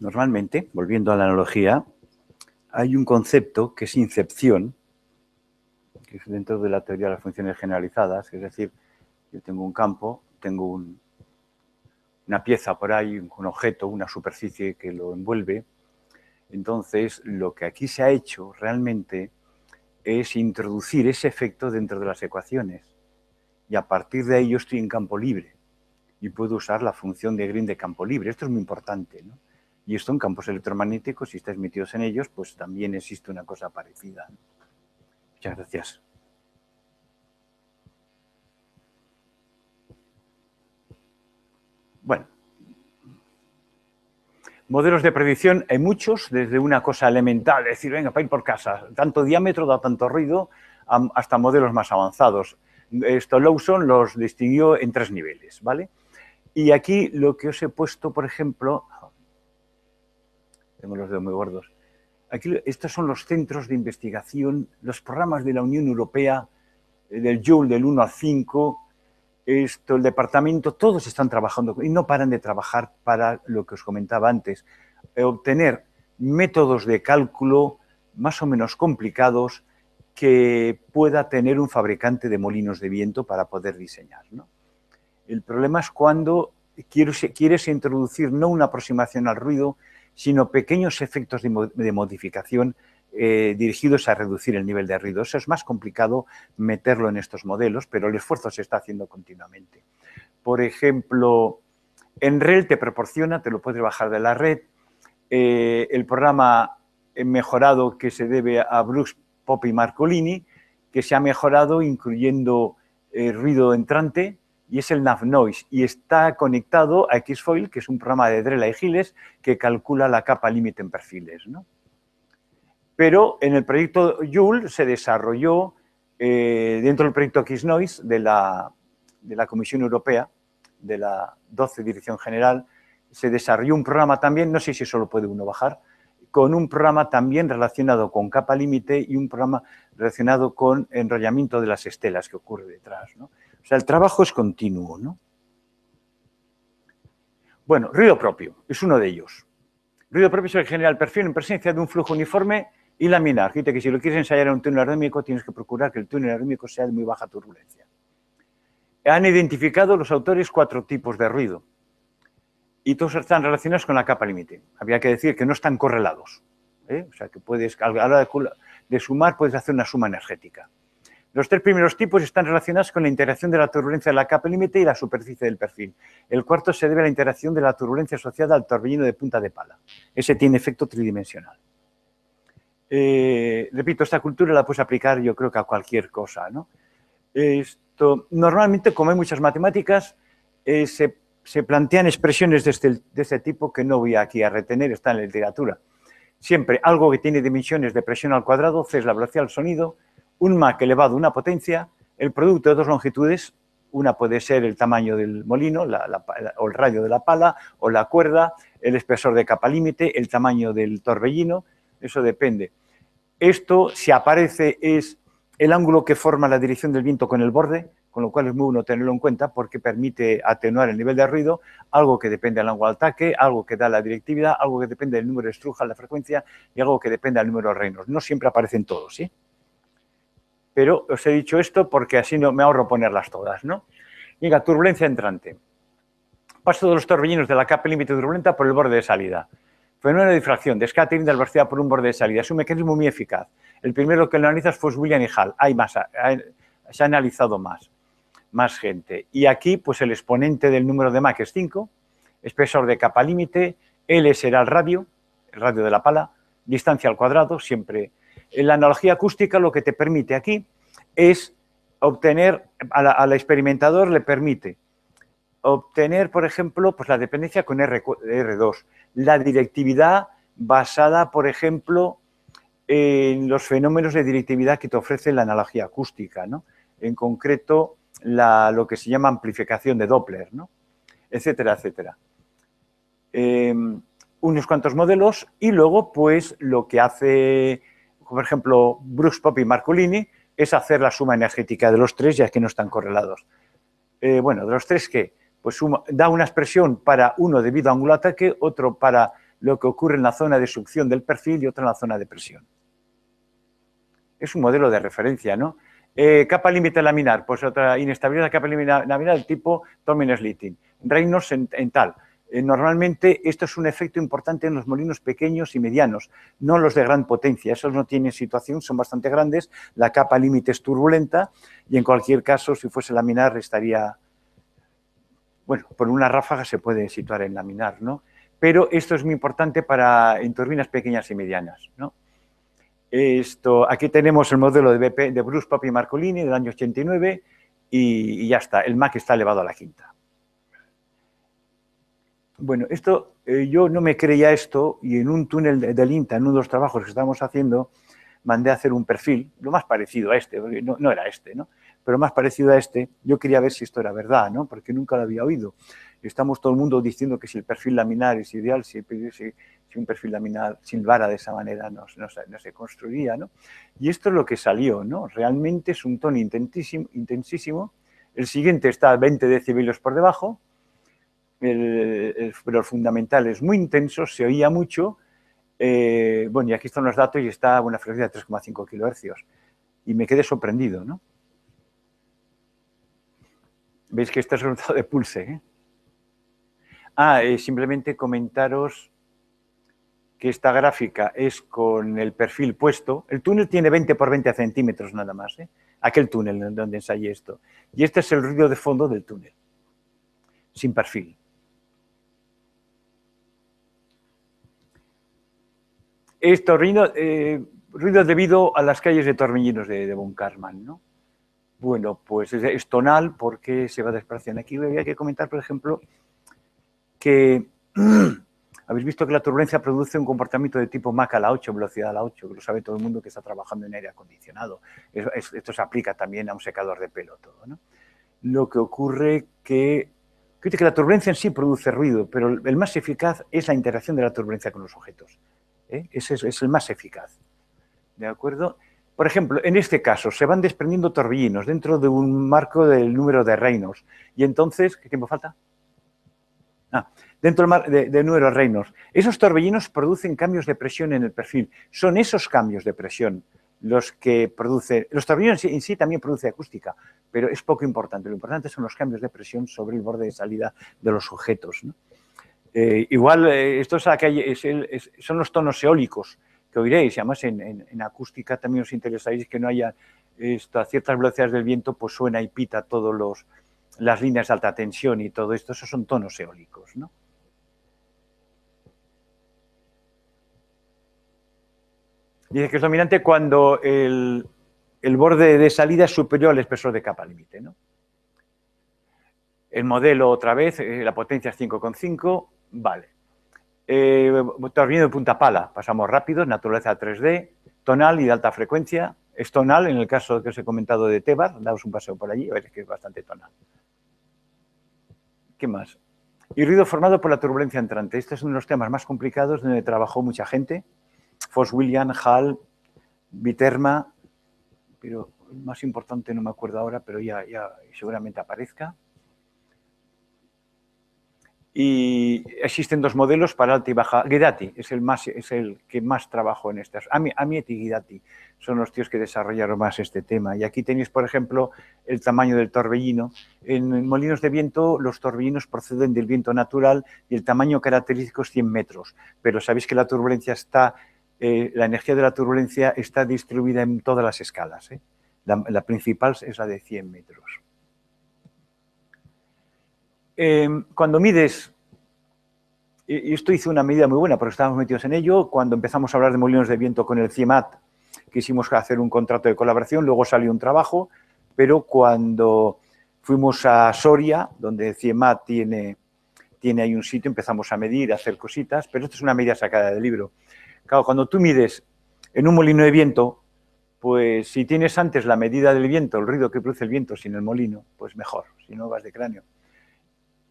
Normalmente, volviendo a la analogía, hay un concepto que es incepción, que es dentro de la teoría de las funciones generalizadas, es decir, yo tengo un campo, tengo una pieza por ahí, un objeto, una superficie que lo envuelve. Entonces, lo que aquí se ha hecho realmente es introducir ese efecto dentro de las ecuaciones. Y a partir de ahí yo estoy en campo libre y puedo usar la función de Green de campo libre. Esto es muy importante. ¿no? Y esto en campos electromagnéticos, si estáis metidos en ellos, pues también existe una cosa parecida. Muchas gracias. Bueno, modelos de predicción hay muchos, desde una cosa elemental, es decir, venga, para ir por casa, tanto diámetro da tanto ruido, hasta modelos más avanzados. Esto Lawson los distinguió en tres niveles, ¿vale? Y aquí lo que os he puesto, por ejemplo, tengo los dedos muy estos son los centros de investigación, los programas de la Unión Europea, eh, del Joule del 1 al 5, esto, el departamento, todos están trabajando y no paran de trabajar para lo que os comentaba antes, eh, obtener métodos de cálculo más o menos complicados que pueda tener un fabricante de molinos de viento para poder diseñar. El problema es cuando quieres, introducir no una aproximación al ruido, sino pequeños efectos de, modificación eh, dirigidos a reducir el nivel de ruido. Eso es más complicado meterlo en estos modelos, pero el esfuerzo se está haciendo continuamente. Por ejemplo, en REL te proporciona, te lo puedes bajar de la red, eh, el programa mejorado que se debe a Bruce Pop y Marcolini, que se ha mejorado incluyendo eh, ruido entrante, y es el NAV Noise y está conectado a Xfoil, que es un programa de Drela y Giles que calcula la capa límite en perfiles. Pero en el proyecto Joule se desarrolló eh, dentro del proyecto Xnoise de la, de la Comisión Europea, de la 12 Dirección General, se desarrolló un programa también, no sé si solo puede uno bajar, con un programa también relacionado con capa límite y un programa relacionado con enrollamiento de las estelas que ocurre detrás. ¿no? O sea, el trabajo es continuo, ¿no? Bueno, ruido propio es uno de ellos. Ruido propio es el general perfil en presencia de un flujo uniforme y laminar. Fíjate que si lo quieres ensayar en un túnel aerodinámico, tienes que procurar que el túnel aerodinámico sea de muy baja turbulencia. Han identificado los autores cuatro tipos de ruido y todos están relacionados con la capa límite. Había que decir que no están correlados. ¿eh? O sea, que puedes, a la hora de sumar, puedes hacer una suma energética. Los tres primeros tipos están relacionados con la interacción de la turbulencia de la capa límite y la superficie del perfil. El cuarto se debe a la interacción de la turbulencia asociada al torbellino de punta de pala. Ese tiene efecto tridimensional. Eh, repito, esta cultura la puedes aplicar yo creo que a cualquier cosa. Esto, normalmente, como hay muchas matemáticas, eh, se, plantean expresiones de este, de este tipo que no voy aquí a retener, está en la literatura. Siempre algo que tiene dimensiones de presión al cuadrado, C es la velocidad del sonido, un Mach elevado una potencia, el producto de dos longitudes, una puede ser el tamaño del molino o el radio de la pala o la cuerda, el espesor de capa límite, el tamaño del torbellino, eso depende. Esto, si aparece, es el ángulo que forma la dirección del viento con el borde, con lo cual es muy bueno tenerlo en cuenta porque permite atenuar el nivel de ruido, algo que depende del ángulo de ataque, algo que da la directividad, algo que depende del número de estrujas, la frecuencia y algo que depende del número de reinos. No siempre aparecen todos, ¿sí? Pero os he dicho esto porque así no me ahorro ponerlas todas, ¿no? Venga, turbulencia entrante. Paso de los torbellinos de la capa límite turbulenta por el borde de salida. Fenómeno de difracción, de scattering de la por un borde de salida. Es un mecanismo muy eficaz. El primero que lo analiza fue William y Hall. Hay más, se ha analizado más, más gente. Y aquí, pues el exponente del número de Mach es 5, espesor de capa límite, L será el radio, el radio de la pala, distancia al cuadrado, siempre la analogía acústica lo que te permite aquí es obtener, al experimentador le permite obtener, por ejemplo, pues la dependencia con R, 2 la directividad basada, por ejemplo, en los fenómenos de directividad que te ofrece la analogía acústica, ¿no? En concreto, lo que se llama amplificación de Doppler, ¿no? Etcétera, etcétera. Em, unos cuantos modelos y luego, pues, lo que hace por ejemplo, Brooks, Pop y Marcolini, es hacer la suma energética de los tres, ya que no están correlados. Eh, bueno, de los tres, ¿qué? Pues da una expresión para uno debido a ángulo ataque, otro para lo que ocurre en la zona de succión del perfil y otra en la zona de presión. Es un modelo de referencia, ¿no? Eh, capa límite laminar, pues otra inestabilidad de capa límite laminar del tipo Tomlin Slitting. Reinos en, tal. Eh, normalmente esto es un efecto importante en los molinos pequeños y medianos, no los de gran potencia. Esos no tienen situación, son bastante grandes, la capa límite es turbulenta y en cualquier caso, si fuese laminar, estaría... Bueno, por una ráfaga se puede situar en laminar, ¿no? Pero esto es muy importante para en turbinas pequeñas y medianas, ¿no? Esto, aquí tenemos el modelo de, BP, de Bruce Papi Marcolini del año 89 y, ya está, el MAC está elevado a la quinta. Bueno, esto, eh, yo no me creía esto y en un túnel del INTA, en uno de los trabajos que estábamos haciendo, mandé a hacer un perfil, lo más parecido a este, no, era este, ¿no? Pero más parecido a este, yo quería ver si esto era verdad, ¿no? Porque nunca lo había oído. Estamos todo el mundo diciendo que si el perfil laminar es ideal, si, si, un perfil laminar silbara de esa manera no, se construiría, ¿no? Y esto es lo que salió, ¿no? Realmente es un tono intensísimo, intensísimo. el siguiente está a 20 decibelios por debajo, el, pero el fundamental es muy intenso, se oía mucho, eh, bueno, y aquí están los datos y está a una frecuencia de 3,5 kHz. Y me quedé sorprendido, ¿no? Veis que este es el resultado de pulse. ¿eh? Ah, eh, simplemente comentaros que esta gráfica es con el perfil puesto. El túnel tiene 20 por 20 centímetros nada más, ¿eh? aquel túnel donde ensayé esto. Y este es el ruido de fondo del túnel, sin perfil. Esto, ruido, eh, debido a las calles de Tormillinos de, de Von ¿no? Bueno, pues es, tonal porque se va desplazando. Aquí había que comentar, por ejemplo, que Habéis visto que la turbulencia produce un comportamiento de tipo Mach a la 8, velocidad a la 8, que lo sabe todo el mundo que está trabajando en aire acondicionado. esto se aplica también a un secador de pelo todo. Lo que ocurre que, que la turbulencia en sí produce ruido, pero el más eficaz es la interacción de la turbulencia con los objetos. ¿Eh? Ese es, el más eficaz. ¿De acuerdo? Por ejemplo, en este caso, se van desprendiendo torbellinos dentro de un marco del número de reinos. Y entonces, ¿qué tiempo falta? Ah, dentro de, de número reinos. Esos torbellinos producen cambios de presión en el perfil. Son esos cambios de presión los que producen... Los torbellinos en sí, también producen acústica, pero es poco importante. Lo importante son los cambios de presión sobre el borde de salida de los sujetos. Eh, igual, eh, estos son los tonos eólicos que oiréis, y además en, acústica también os interesaréis que no haya esto, a ciertas velocidades del viento, pues suena y pita todos los, las líneas de alta tensión y todo esto, esos son tonos eólicos, ¿no? Dice que es dominante cuando el, borde de salida es superior al espesor de capa límite, ¿no? El modelo, otra vez, eh, la potencia es 5,5, vale. Eh, de punta pala, pasamos rápido, naturaleza 3D, tonal y de alta frecuencia. Es tonal en el caso que os he comentado de Tebar, daos un paseo por allí, veréis que es bastante tonal. ¿Qué más? Y ruido formado por la turbulencia entrante. Este es uno de los temas más complicados donde trabajó mucha gente. Foss William, Hall, Viterma, pero el más importante no me acuerdo ahora, pero ya, ya seguramente aparezca. Y existen dos modelos para alta y baja. Guidati es el, más, es el que más trabajo en estas. Amiet y Guidati son los tíos que desarrollaron más este tema. Y aquí tenéis, por ejemplo, el tamaño del torbellino. En molinos de viento, los torbellinos proceden del viento natural y el tamaño característico es 100 metros. Pero sabéis que la turbulencia está, eh, la energía de la turbulencia está distribuida en todas las escalas. ¿eh? La, principal es la de 100 metros. Em, cuando mides, y esto hizo una medida muy buena porque estábamos metidos en ello, cuando empezamos a hablar de molinos de viento con el CIEMAT, quisimos hacer un contrato de colaboración, luego salió un trabajo, pero cuando fuimos a Soria, donde CIEMAT tiene, tiene ahí un sitio, empezamos a medir, a hacer cositas, pero esto es una medida sacada del libro. Claro, cuando tú mides en un molino de viento, pues si tienes antes la medida del viento, el ruido que produce el viento sin el molino, pues mejor, si no vas de cráneo.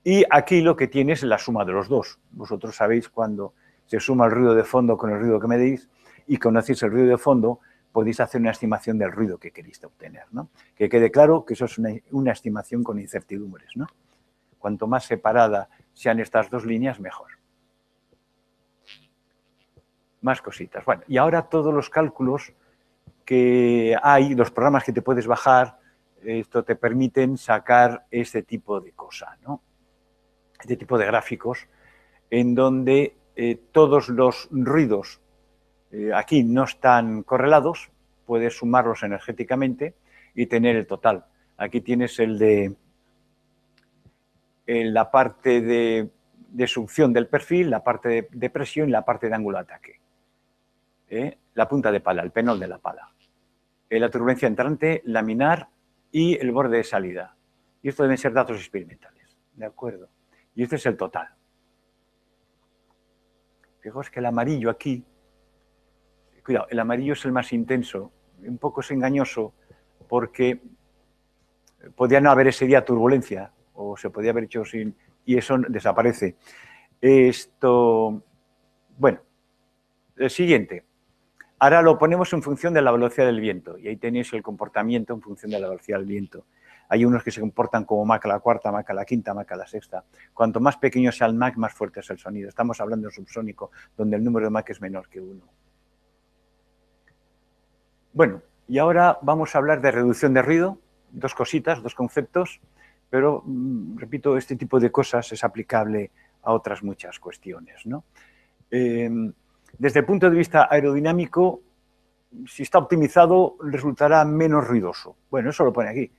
Y aquí lo que tienes es la suma de los dos. Vosotros sabéis cuando se suma el ruido de fondo con el ruido que medís y conocéis el ruido de fondo, podéis hacer una estimación del ruido que queréis obtener. ¿no? Que quede claro que eso es una, estimación con incertidumbres. ¿no? Cuanto más separada sean estas dos líneas, mejor. más cositas. Bueno, y ahora todos los cálculos que hay, los programas que te puedes bajar, esto te permiten sacar este tipo de cosas, ¿no? Este tipo de gráficos en donde eh, todos los ruidos eh, aquí no están correlados, puedes sumarlos energéticamente y tener el total. Aquí tienes el de la parte de, succión del perfil, la parte de, presión y la parte de ángulo de ataque. ¿eh? La punta de pala, el penol de la pala. la turbulencia entrante, laminar y el borde de salida. Y esto deben ser datos experimentales. ¿De acuerdo? Y este es el total. Fijaos que el amarillo aquí, cuidado, el amarillo es el más intenso, un poco es engañoso porque podía no haber ese día turbulencia o se podía haber hecho sin y eso desaparece. Esto, bueno, el siguiente. Ahora lo ponemos en función de la velocidad del viento y ahí tenéis el comportamiento en función de la velocidad del viento. Hay unos que se comportan como Mach a la cuarta, Mach a la quinta, Mach a la sexta. Cuanto más pequeño sea el Mach, más fuerte es el sonido. Estamos hablando de subsónico, donde el número de Mach es menor que uno. Bueno, y ahora vamos a hablar de reducción de ruido. Dos cositas, dos conceptos, pero, mm, repito, este tipo de cosas es aplicable a otras muchas cuestiones. Em, desde el punto de vista aerodinámico, si está optimizado, resultará menos ruidoso. Bueno, eso lo pone aquí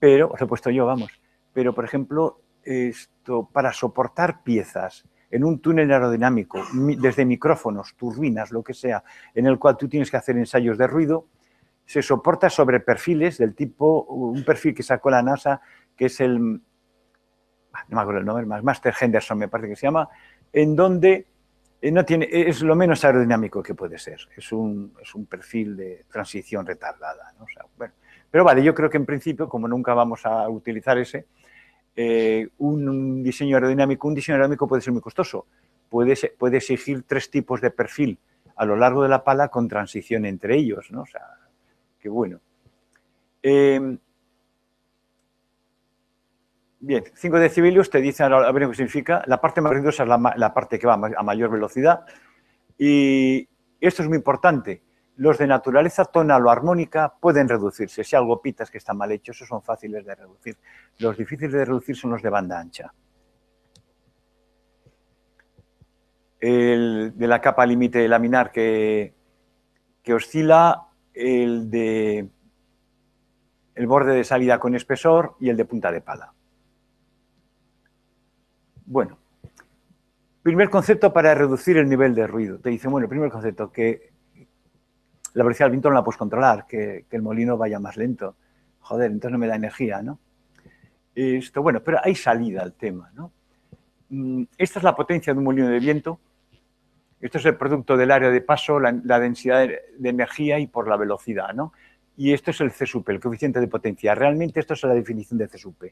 pero, os he puesto yo, vamos, pero por ejemplo, esto, para soportar piezas en un túnel aerodinámico, desde micrófonos, turbinas, lo que sea, en el cual tú tienes que hacer ensayos de ruido, se soporta sobre perfiles del tipo, un perfil que sacó la NASA, que es el, no me acuerdo el nombre, Master Henderson me parece que se llama, en donde eh, no tiene, es lo menos aerodinámico que puede ser, es un, es un perfil de transición retardada. ¿no? O sea, bueno, pero vale, yo creo que en principio, como nunca vamos a utilizar ese, eh, un diseño aerodinámico, un diseño aerodinámico puede ser muy costoso. Puede, puede, exigir tres tipos de perfil a lo largo de la pala con transición entre ellos, ¿no? O sea, qué bueno. Em, bien, 5 decibelios te dicen, a ver qué significa, la parte más ruidosa es la, la parte que va a mayor velocidad y esto es muy importante los de naturaleza tonal o armónica pueden reducirse. Si algo pitas que está mal hecho, esos son fáciles de reducir. Los difíciles de reducir son los de banda ancha. El de la capa límite laminar que, que oscila, el de el borde de salida con espesor y el de punta de pala. Bueno, primer concepto para reducir el nivel de ruido. Te dice, bueno, primer concepto, que la velocidad del viento no la puedes controlar, que, el molino vaya más lento. Joder, entonces no me da energía, ¿no? Esto, bueno, pero hay salida al tema, ¿no? Mm, esta es la potencia de un molino de viento. Esto es el producto del área de paso, la, densidad de, energía y por la velocidad, ¿no? Y esto es el CSUP, el coeficiente de potencia. Realmente esto es la definición de CSUP.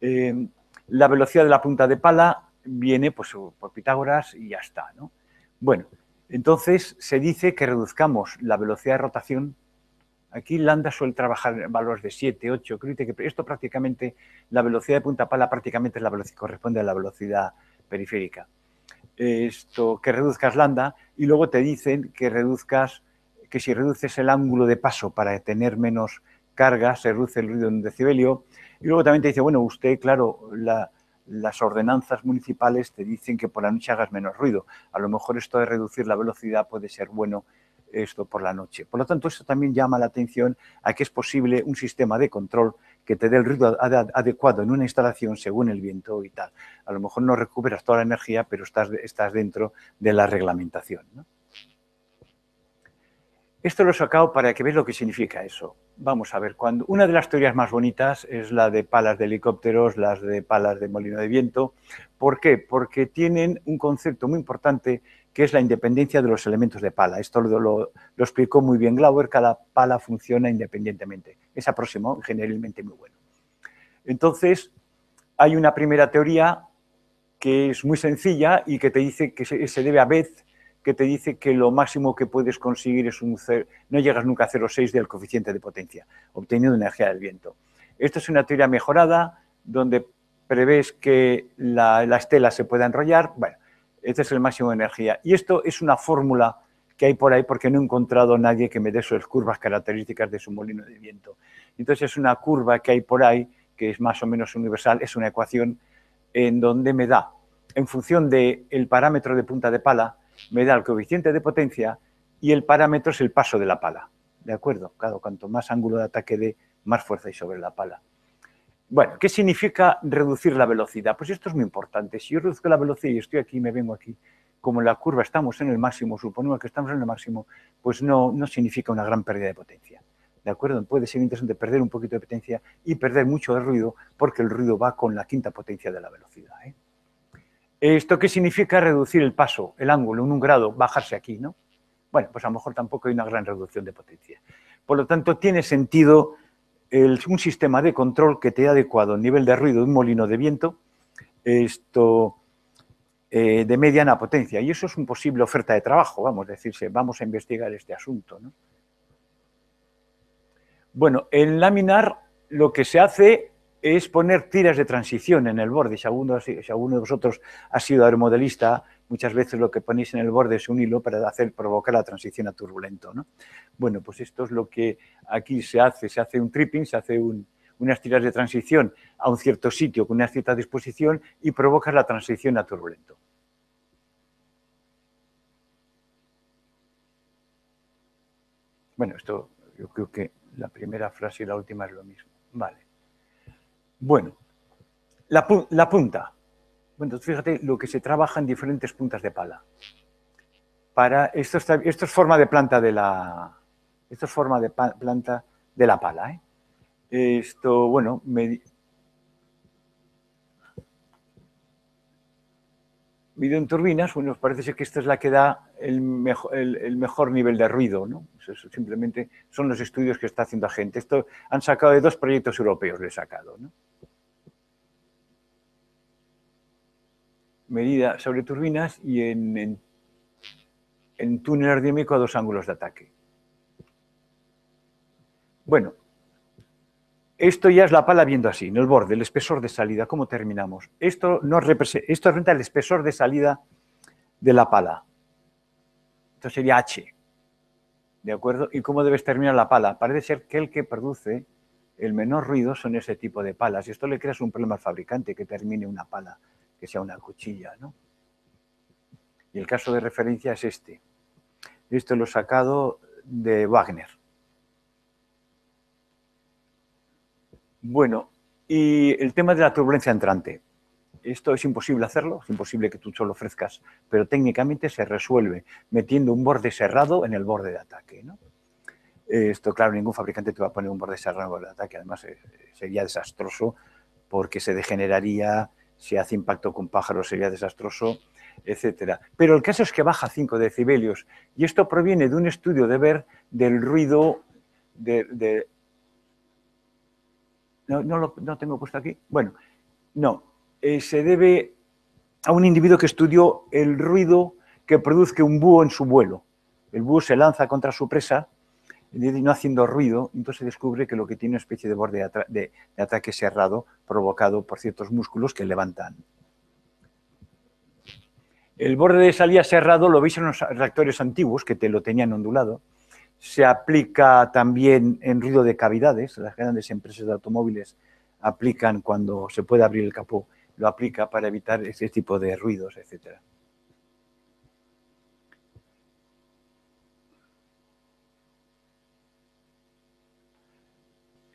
Eh, la velocidad de la punta de pala viene pues, por Pitágoras y ya está, ¿no? Bueno, entonces, se dice que reduzcamos la velocidad de rotación. Aquí Lambda suele trabajar en valores de 7, 8, creo que esto prácticamente, la velocidad de punta pala prácticamente es la velocidad, corresponde a la velocidad periférica. Esto, que reduzcas lambda y luego te dicen que reduzcas, que si reduces el ángulo de paso para tener menos carga, se reduce el ruido en un decibelio. Y luego también te dice, bueno, usted, claro, la, las ordenanzas municipales te dicen que por la noche hagas menos ruido. A lo mejor esto de reducir la velocidad puede ser bueno esto por la noche. Por lo tanto, esto también llama la atención a que es posible un sistema de control que te dé el ruido adecuado en una instalación según el viento y tal. A lo mejor no recuperas toda la energía, pero estás, estás dentro de la reglamentación. Esto lo he sacado para que veáis lo que significa eso. Vamos a ver, cuando una de las teorías más bonitas es la de palas de helicópteros, las de palas de molino de viento. ¿Por qué? Porque tienen un concepto muy importante que es la independencia de los elementos de pala. Esto lo, explicó muy bien Glauber, cada pala funciona independientemente. Es aproximado, generalmente muy bueno. Entonces, hay una primera teoría que es muy sencilla y que te dice que se, debe a Beth, que te dice que lo máximo que puedes conseguir es un no llegas nunca a 0,6 del coeficiente de potencia, obteniendo energía del viento. Esto es una teoría mejorada donde prevés que la, estela se pueda enrollar. Bueno, este es el máximo de energía. Y esto es una fórmula que hay por ahí porque no he encontrado a nadie que me dé sus curvas características de su molino de viento. Entonces es una curva que hay por ahí, que es más o menos universal, es una ecuación en donde me da, en función del parámetro de punta de pala, me da el coeficiente de potencia y el parámetro es el paso de la pala. ¿De acuerdo? Claro, cuanto más ángulo de ataque dé, más fuerza hay sobre la pala. Bueno, ¿qué significa reducir la velocidad? Pues esto es muy importante. Si yo reduzco la velocidad y estoy aquí, me vengo aquí, como en la curva estamos en el máximo, suponemos que estamos en el máximo, pues no, no significa una gran pérdida de potencia. ¿De acuerdo? Puede ser interesante perder un poquito de potencia y perder mucho de ruido porque el ruido va con la quinta potencia de la velocidad. ¿eh? ¿Esto qué significa reducir el paso, el ángulo en un grado, bajarse aquí, no? Bueno, pues a lo mejor tampoco hay una gran reducción de potencia. Por lo tanto, tiene sentido un sistema de control que te ha adecuado el nivel de ruido de un molino de viento esto, eh, de mediana potencia. Y eso es una posible oferta de trabajo, vamos a decirse, vamos a investigar este asunto. Bueno, en laminar lo que se hace es poner tiras de transición en el borde. Si alguno, si alguno de vosotros ha sido aeromodelista, muchas veces lo que ponéis en el borde es un hilo para provocar la transición a turbulento. ¿no? Bueno, pues esto es lo que aquí se hace. Se hace un tripping, se hace unas tiras de transición a un cierto sitio con una cierta disposición y provoca la transición a turbulento. Bueno, esto yo creo que la primera frase y la última es lo mismo. Vale. Bueno, la, punta. Bueno, fíjate lo que se trabaja en diferentes puntas de pala. Para, esto, es forma de planta de la, esto es forma de planta de la pala. ¿eh? Esto, bueno, me, en turbinas, bueno, parece ser que esta es la que da el mejor, el, mejor nivel de ruido, ¿no? Eso simplemente son los estudios que está haciendo la gente. Esto han sacado de dos proyectos europeos, le he sacado, ¿no? Medida sobre turbinas y en, en, túnel aerodinámico a dos ángulos de ataque. Bueno, esto ya es la pala viendo así, en el borde, el espesor de salida. ¿Cómo terminamos? Esto, no representa, esto representa el espesor de salida de la pala. Esto sería H. ¿De acuerdo? ¿Y cómo debes terminar la pala? Parece ser que el que produce el menor ruido son ese tipo de palas. Y esto le creas un problema al fabricante que termine una pala que sea una cuchilla, ¿no? Y el caso de referencia es este. Esto lo he sacado de Wagner. Bueno, y el tema de la turbulencia entrante. Esto es imposible hacerlo, es imposible que tú solo ofrezcas, pero técnicamente se resuelve metiendo un borde cerrado en el borde de ataque. ¿no? Esto, claro, ningún fabricante te va a poner un borde cerrado en el borde de ataque, además eh, sería desastroso porque se degeneraría si hace impacto con pájaros sería desastroso, etcétera. Pero el caso es que baja 5 decibelios y esto proviene de un estudio de ver del ruido de... No, no, lo no, tengo puesto aquí. Bueno, no, eh, se debe a un individuo que estudió el ruido que produce un búho en su vuelo. El búho se lanza contra su presa no haciendo ruido, entonces descubre que lo que tiene una especie de borde de, ataque cerrado provocado por ciertos músculos que levantan. El borde de salida cerrado lo veis en los reactores antiguos, que te lo tenían ondulado. Se aplica también en ruido de cavidades. Las grandes empresas de automóviles aplican cuando se puede abrir el capó, lo aplica para evitar ese tipo de ruidos, etcétera.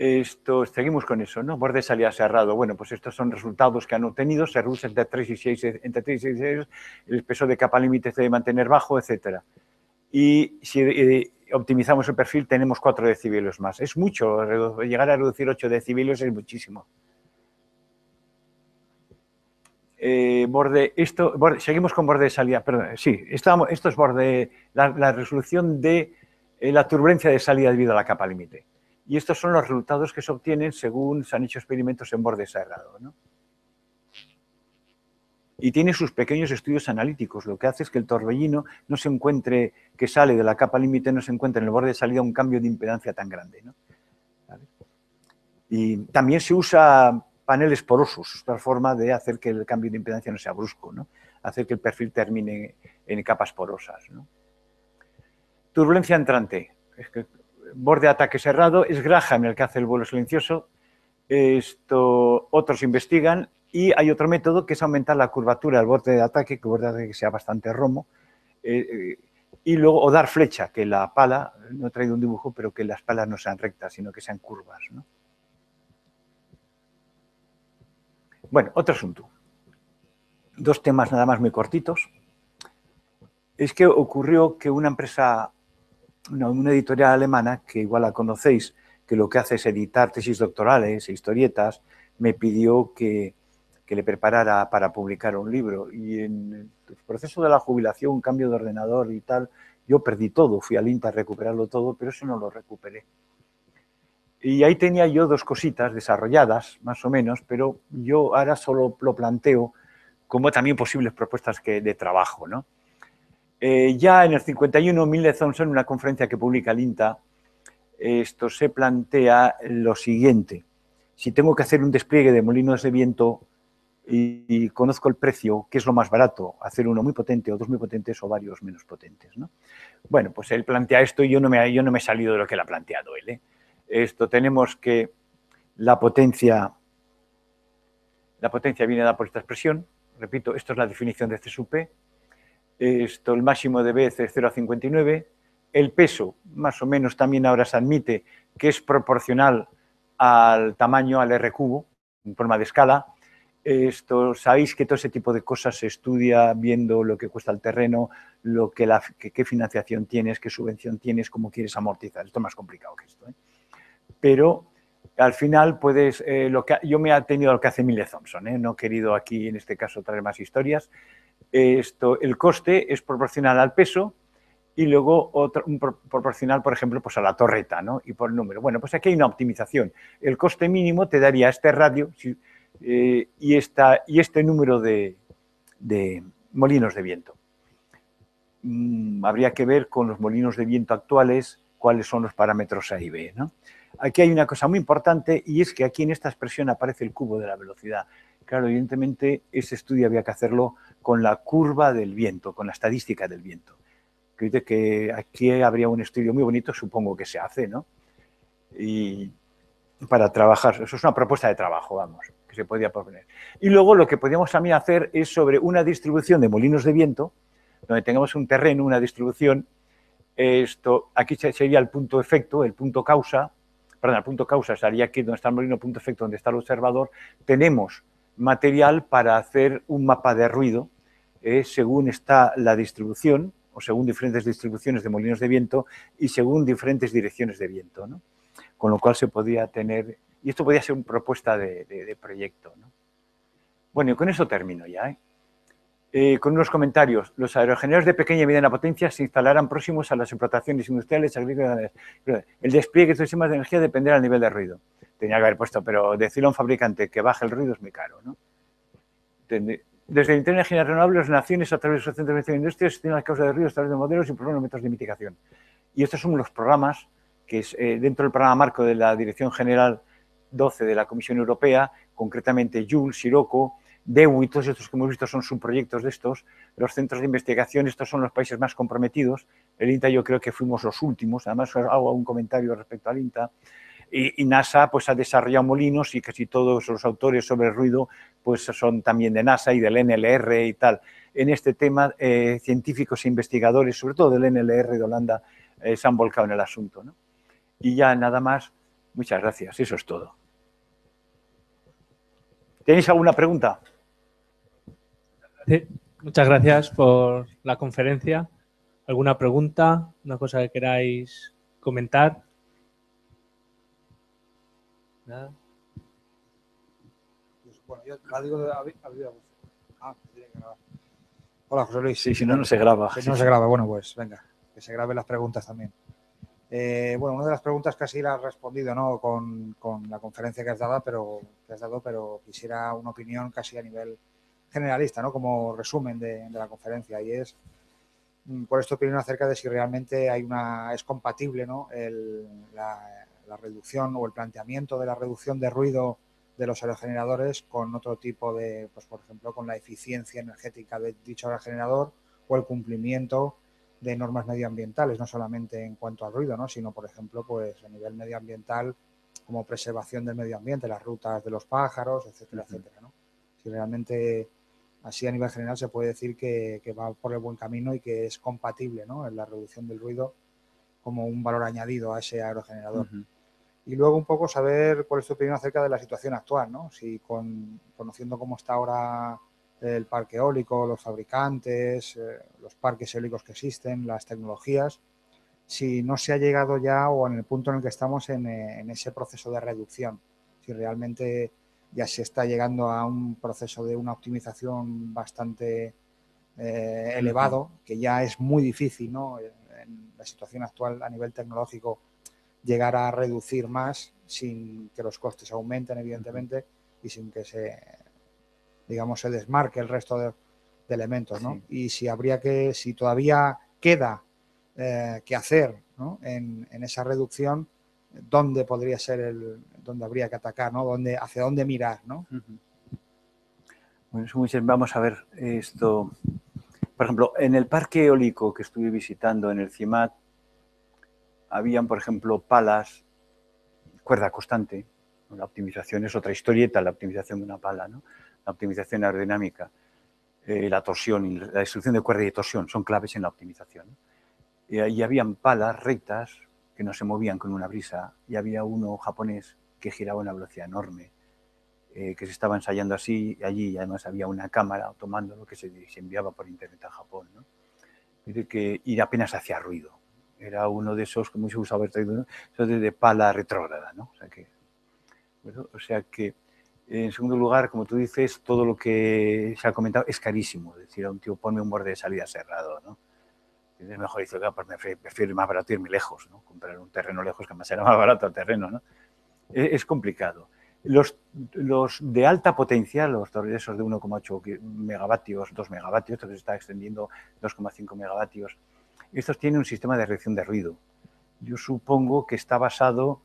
Esto, seguimos con eso, ¿no? Borde salida cerrado. Bueno, pues estos son resultados que han obtenido. Se reduce entre 3 y 6, entre 3 y 6, el peso de capa límite se debe mantener bajo, etcétera. Y si eh, optimizamos el perfil, tenemos 4 decibelios más. Es mucho, llegar a reducir 8 decibelios es muchísimo. Eh, borde, esto, seguimos con borde de salida, perdón, sí, esto, esto es borde, la, la resolución de eh, la turbulencia de salida debido a la capa límite. Y estos son los resultados que se obtienen según se han hecho experimentos en borde cerrado. ¿no? Y tiene sus pequeños estudios analíticos. Lo que hace es que el torbellino no se encuentre, que sale de la capa límite, no se encuentre en el borde de salida un cambio de impedancia tan grande. ¿no? Y también se usa paneles porosos, otra forma de hacer que el cambio de impedancia no sea brusco. ¿no? hacer que el perfil termine en capas porosas. Turbulencia entrante. Es que borde de ataque cerrado, es Graham el que hace el vuelo silencioso. Esto, otros investigan y hay otro método que es aumentar la curvatura del borde de ataque, que el borde de ataque sea bastante romo, eh, eh, y luego, o dar flecha, que la pala, no he traído un dibujo, pero que las palas no sean rectas, sino que sean curvas. Bueno, otro asunto. Dos temas nada más muy cortitos. Es que ocurrió que una empresa una, editorial alemana, que igual la conocéis, que lo que hace es editar tesis doctorales e historietas, me pidió que, le preparara para publicar un libro. Y en el proceso de la jubilación, cambio de ordenador y tal, yo perdí todo, fui al INTA a recuperarlo todo, pero eso no lo recuperé. Y ahí tenía yo dos cositas desarrolladas, más o menos, pero yo ahora solo lo planteo como también posibles propuestas que, de trabajo, ¿no? Eh, ya en el 51, Mille Thompson, en una conferencia que publica el INTA, esto se plantea lo siguiente. Si tengo que hacer un despliegue de molinos de viento y, conozco el precio, ¿qué es lo más barato? Hacer uno muy potente o dos muy potentes o varios menos potentes. Bueno, pues él plantea esto y yo no me, yo no me he salido de lo que él ha planteado él. ¿eh? Esto tenemos que la potencia, la potencia viene dada por esta expresión. Repito, esto es la definición de C sub P esto, el máximo de B es 0,59. El peso, más o menos, también ahora se admite que es proporcional al tamaño, al R cubo, en forma de escala. Esto, sabéis que todo ese tipo de cosas se estudia viendo lo que cuesta el terreno, lo que la, qué financiación tienes, qué subvención tienes, cómo quieres amortizar. Esto es más complicado que esto. ¿eh? Pero al final puedes, eh, lo que, yo me he tenido lo que hace Mille Thompson, ¿eh? no he querido aquí en este caso traer más historias, esto, el coste es proporcional al peso y luego otro, proporcional, por ejemplo, pues a la torreta ¿no? y por el número. Bueno, pues aquí hay una optimización. El coste mínimo te daría este radio eh, y, esta, y este número de, molinos de viento. Mm, habría que ver con los molinos de viento actuales cuáles son los parámetros A y B. Aquí hay una cosa muy importante y es que aquí en esta expresión aparece el cubo de la velocidad. Claro, evidentemente ese estudio había que hacerlo con la curva del viento, con la estadística del viento. Que aquí habría un estudio muy bonito, supongo que se hace, ¿no? Y para trabajar, eso es una propuesta de trabajo, vamos, que se podría proponer. Y luego lo que podríamos también hacer es sobre una distribución de molinos de viento, donde tengamos un terreno, una distribución, esto, aquí sería el punto efecto, el punto causa, perdón, el punto causa estaría aquí donde está el molino, punto efecto donde está el observador, tenemos material para hacer un mapa de ruido eh, según está la distribución o según diferentes distribuciones de molinos de viento y según diferentes direcciones de viento. Con lo cual se podía tener, y esto podía ser una propuesta de, proyecto. Bueno, y con eso termino ya. ¿eh? Eh, con unos comentarios. Los aerogeneradores de pequeña y mediana potencia se instalarán próximos a las explotaciones industriales, agrícolas. El despliegue de sistemas de energía dependerá del nivel de ruido tenía que haber puesto, pero decirle a un fabricante que baje el ruido es muy caro. ¿no? Desde Internet de Energía Renovable, las naciones a través de su centro de industria tienen las causas de ruido a través de modelos y métodos de mitigación. Y estos son los programas que eh, dentro del programa marco de la Dirección General 12 de la Comisión Europea, concretamente Jules, Sirocco, DEWI, todos estos que hemos visto son subproyectos de estos, los centros de investigación, estos son los países más comprometidos, el INTA yo creo que fuimos los últimos, además hago un comentario respecto al INTA, y, NASA pues, ha desarrollado molinos y casi todos los autores sobre ruido pues, son también de NASA y del NLR y tal. En este tema, eh, científicos e investigadores, sobre todo del NLR de Holanda, eh, se han volcado en el asunto. Y ya nada más, muchas gracias, eso es todo. ¿Tenéis alguna pregunta? Muchas gracias por la conferencia. ¿Alguna pregunta? ¿Una cosa que queráis comentar? Nada. Bueno, yo la digo de Ah, tiene que grabar. Hola, José Luis. Sí, si no, no se graba. Si no se graba, bueno, pues venga, que se graben las preguntas también. Eh, bueno, una de las preguntas casi la has respondido ¿no? con, con, la conferencia que has dado, pero que has dado, pero quisiera una opinión casi a nivel generalista, ¿no? Como resumen de, de la conferencia y es mm, por esta opinión acerca de si realmente hay una es compatible, ¿no? El, la, la reducción o el planteamiento de la reducción de ruido de los aerogeneradores con otro tipo de, pues por ejemplo, con la eficiencia energética de dicho aerogenerador o el cumplimiento de normas medioambientales, no solamente en cuanto al ruido, ¿no? sino, por ejemplo, pues a nivel medioambiental como preservación del medio ambiente, las rutas de los pájaros, etcétera, etcétera. ¿no? Si realmente así a nivel general se puede decir que, va por el buen camino y que es compatible ¿no? en la reducción del ruido como un valor añadido a ese aerogenerador. Y luego un poco saber cuál es tu opinión acerca de la situación actual, ¿no? Si con, conociendo cómo está ahora el parque eólico, los fabricantes, eh, los parques eólicos que existen, las tecnologías, si no se ha llegado ya o en el punto en el que estamos en, eh, ese proceso de reducción, si realmente ya se está llegando a un proceso de una optimización bastante eh, elevado, que ya es muy difícil, ¿no? En la situación actual a nivel tecnológico llegar a reducir más sin que los costes aumenten, evidentemente, y sin que se, digamos, se desmarque el resto de, elementos, ¿no? Y si habría que, si todavía queda eh, que hacer en, esa reducción, dónde podría ser el, dónde habría que atacar, ¿no? Dónde, hacia dónde mirar, ¿no? Bueno, vamos a ver esto. Por ejemplo, en el parque eólico que estuve visitando en el CIMAT, habían, por ejemplo, palas, cuerda constante. La optimización es otra historieta, la optimización de una pala, ¿no? la optimización aerodinámica, eh, la torsión y la destrucción de cuerda y torsión son claves en la optimización. Y ahí habían palas rectas que no se movían con una brisa y había uno japonés que giraba a una velocidad enorme, eh, que se estaba ensayando así, y allí además había una cámara tomándolo que se, enviaba por internet a Japón. ¿no? que, y apenas hacía ruido era uno de esos, como se usa traído, de pala retrógrada, ¿no? O sea que, o sea que, en segundo lugar, como tú dices, todo lo que se ha comentado es carísimo. Es decir, a un tío ponme un borde de salida cerrado, ¿no? Es mejor decir, pues me prefiero ir más barato irme lejos, ¿no? Comprar un terreno lejos que más será más barato el terreno, ¿no? Es, es complicado. Los, los, de alta potencia, los esos de 1,8 megavatios, 2 megavatios, esto se está extendiendo 2,5 megavatios, estos tienen un sistema de reacción de ruido. Yo supongo que está basado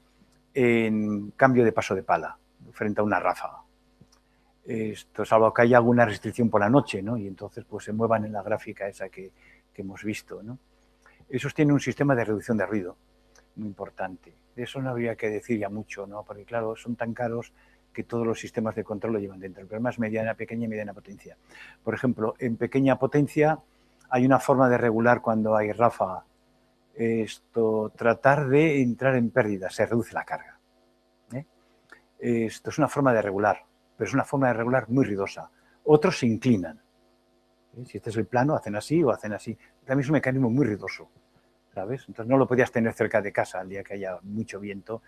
en cambio de paso de pala frente a una ráfaga. Esto, salvo que haya alguna restricción por la noche, ¿no? Y entonces pues se muevan en la gráfica esa que, hemos visto, ¿no? Esos tienen un sistema de reducción de ruido muy importante. De eso no habría que decir ya mucho, ¿no? Porque claro, son tan caros que todos los sistemas de control lo llevan dentro. El problema es mediana, pequeña y mediana potencia. Por ejemplo, en pequeña potencia hay una forma de regular cuando hay ráfaga. Esto, tratar de entrar en pérdida, se reduce la carga. ¿eh? Esto es una forma de regular, pero es una forma de regular muy ruidosa. Otros se inclinan. ¿eh? Si este es el plano, hacen así o hacen así. También es un mecanismo muy ruidoso, ¿sabes? Entonces no lo podías tener cerca de casa el día que haya mucho viento,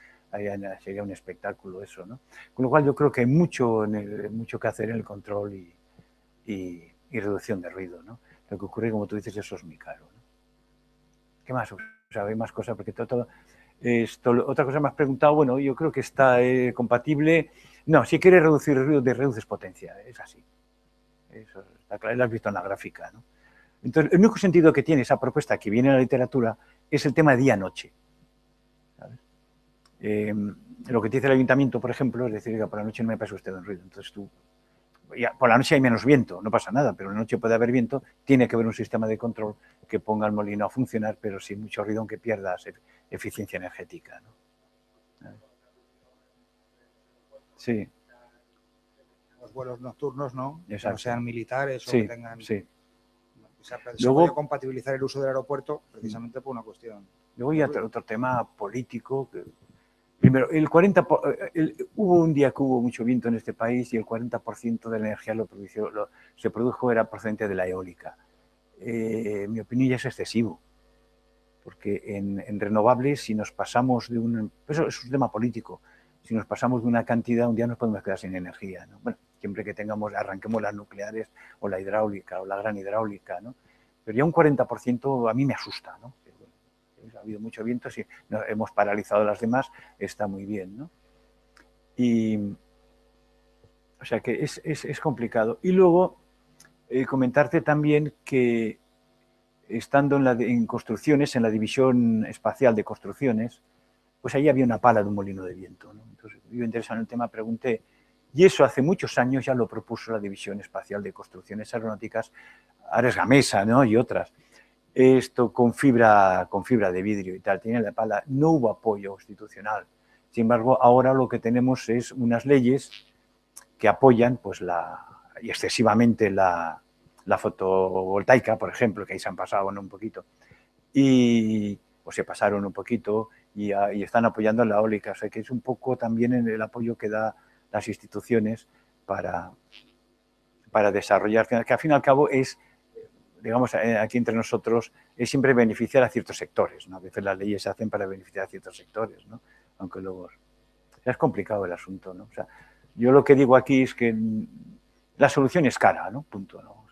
sería un espectáculo eso, ¿no? Con lo cual yo creo que hay mucho, mucho que hacer en el control y, y reducción de ruido, ¿no? Lo que ocurre, como tú dices, eso es muy caro. ¿Qué más? O sea, hay más cosas, porque todo, esto, otra cosa me has preguntado, bueno, yo creo que está eh, compatible. No, si quieres reducir ruido, te reduces potencia, es así. Eso está claro, has visto en la gráfica. ¿no? Entonces, el único sentido que tiene esa propuesta que viene en la literatura es el tema día-noche. Em, lo que te dice el ayuntamiento, por ejemplo, es decir, que por la noche no me pasa usted un ruido. Entonces tú por la noche hay menos viento, no pasa nada, pero la noche puede haber viento, tiene que haber un sistema de control que ponga el molino a funcionar, pero sin mucho ruido, aunque pierdas eficiencia energética. Sí. Los vuelos nocturnos, ¿no? Que no sean militares o que tengan... Sí. Se, Luego, compatibilizar el uso del aeropuerto precisamente por una cuestión. Luego ya otro tema político que Primero, el 40, hubo un día que hubo mucho viento en este país y el 40% de la energía lo, se produjo era procedente de la eólica. Eh, mi opinión ya es excesivo, porque en, renovables, si nos pasamos de un... Eso es un tema político. Si nos pasamos de una cantidad, un día nos podemos quedar sin energía. Bueno, siempre que tengamos, arranquemos las nucleares o la hidráulica o la gran hidráulica, ¿no? Pero ya un 40% a mí me asusta, ¿no? Ha habido mucho viento, si hemos paralizado las demás, está muy bien. ¿no? Y, o sea que es, es, complicado. Y luego, eh, comentarte también que estando en, construcciones, en la división espacial de construcciones, pues ahí había una pala de un molino de viento. Entonces, yo interesado en el tema, pregunté Y eso hace muchos años ya lo propuso la División Espacial de Construcciones Aeronáuticas, Ares Gamesa ¿no? y otras. Esto con fibra, con fibra de vidrio y tal, tiene la pala, no hubo apoyo institucional. Sin embargo, ahora lo que tenemos es unas leyes que apoyan pues, la, y excesivamente la, la fotovoltaica, por ejemplo, que ahí se han pasado un poquito, y, o se pasaron un poquito y, están apoyando la eólica. O sea que es un poco también el apoyo que da las instituciones para, para desarrollar, que al fin y al cabo es, digamos, eh, aquí entre nosotros, es siempre beneficiar a ciertos sectores. ¿no? A veces las leyes se hacen para beneficiar a ciertos sectores, ¿no? aunque luego es complicado el asunto. ¿no? O sea, yo lo que digo aquí es que la solución es cara, ¿no? Punto, ¿no?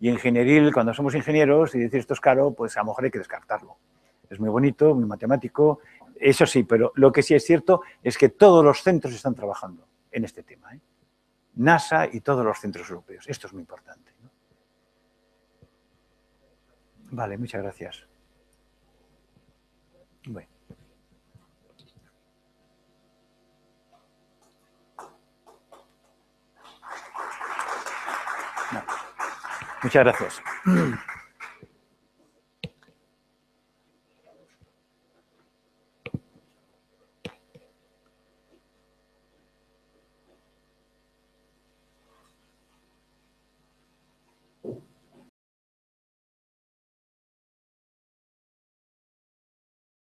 y, en ingenieril, cuando somos ingenieros y decir esto es caro, pues a lo mejor hay que descartarlo. Es muy bonito, muy matemático, eso sí, pero lo que sí es cierto es que todos los centros están trabajando en este tema. ¿eh? NASA y todos los centros europeos. Esto es muy importante. Vale, muchas gracias. Bueno. Muchas gracias.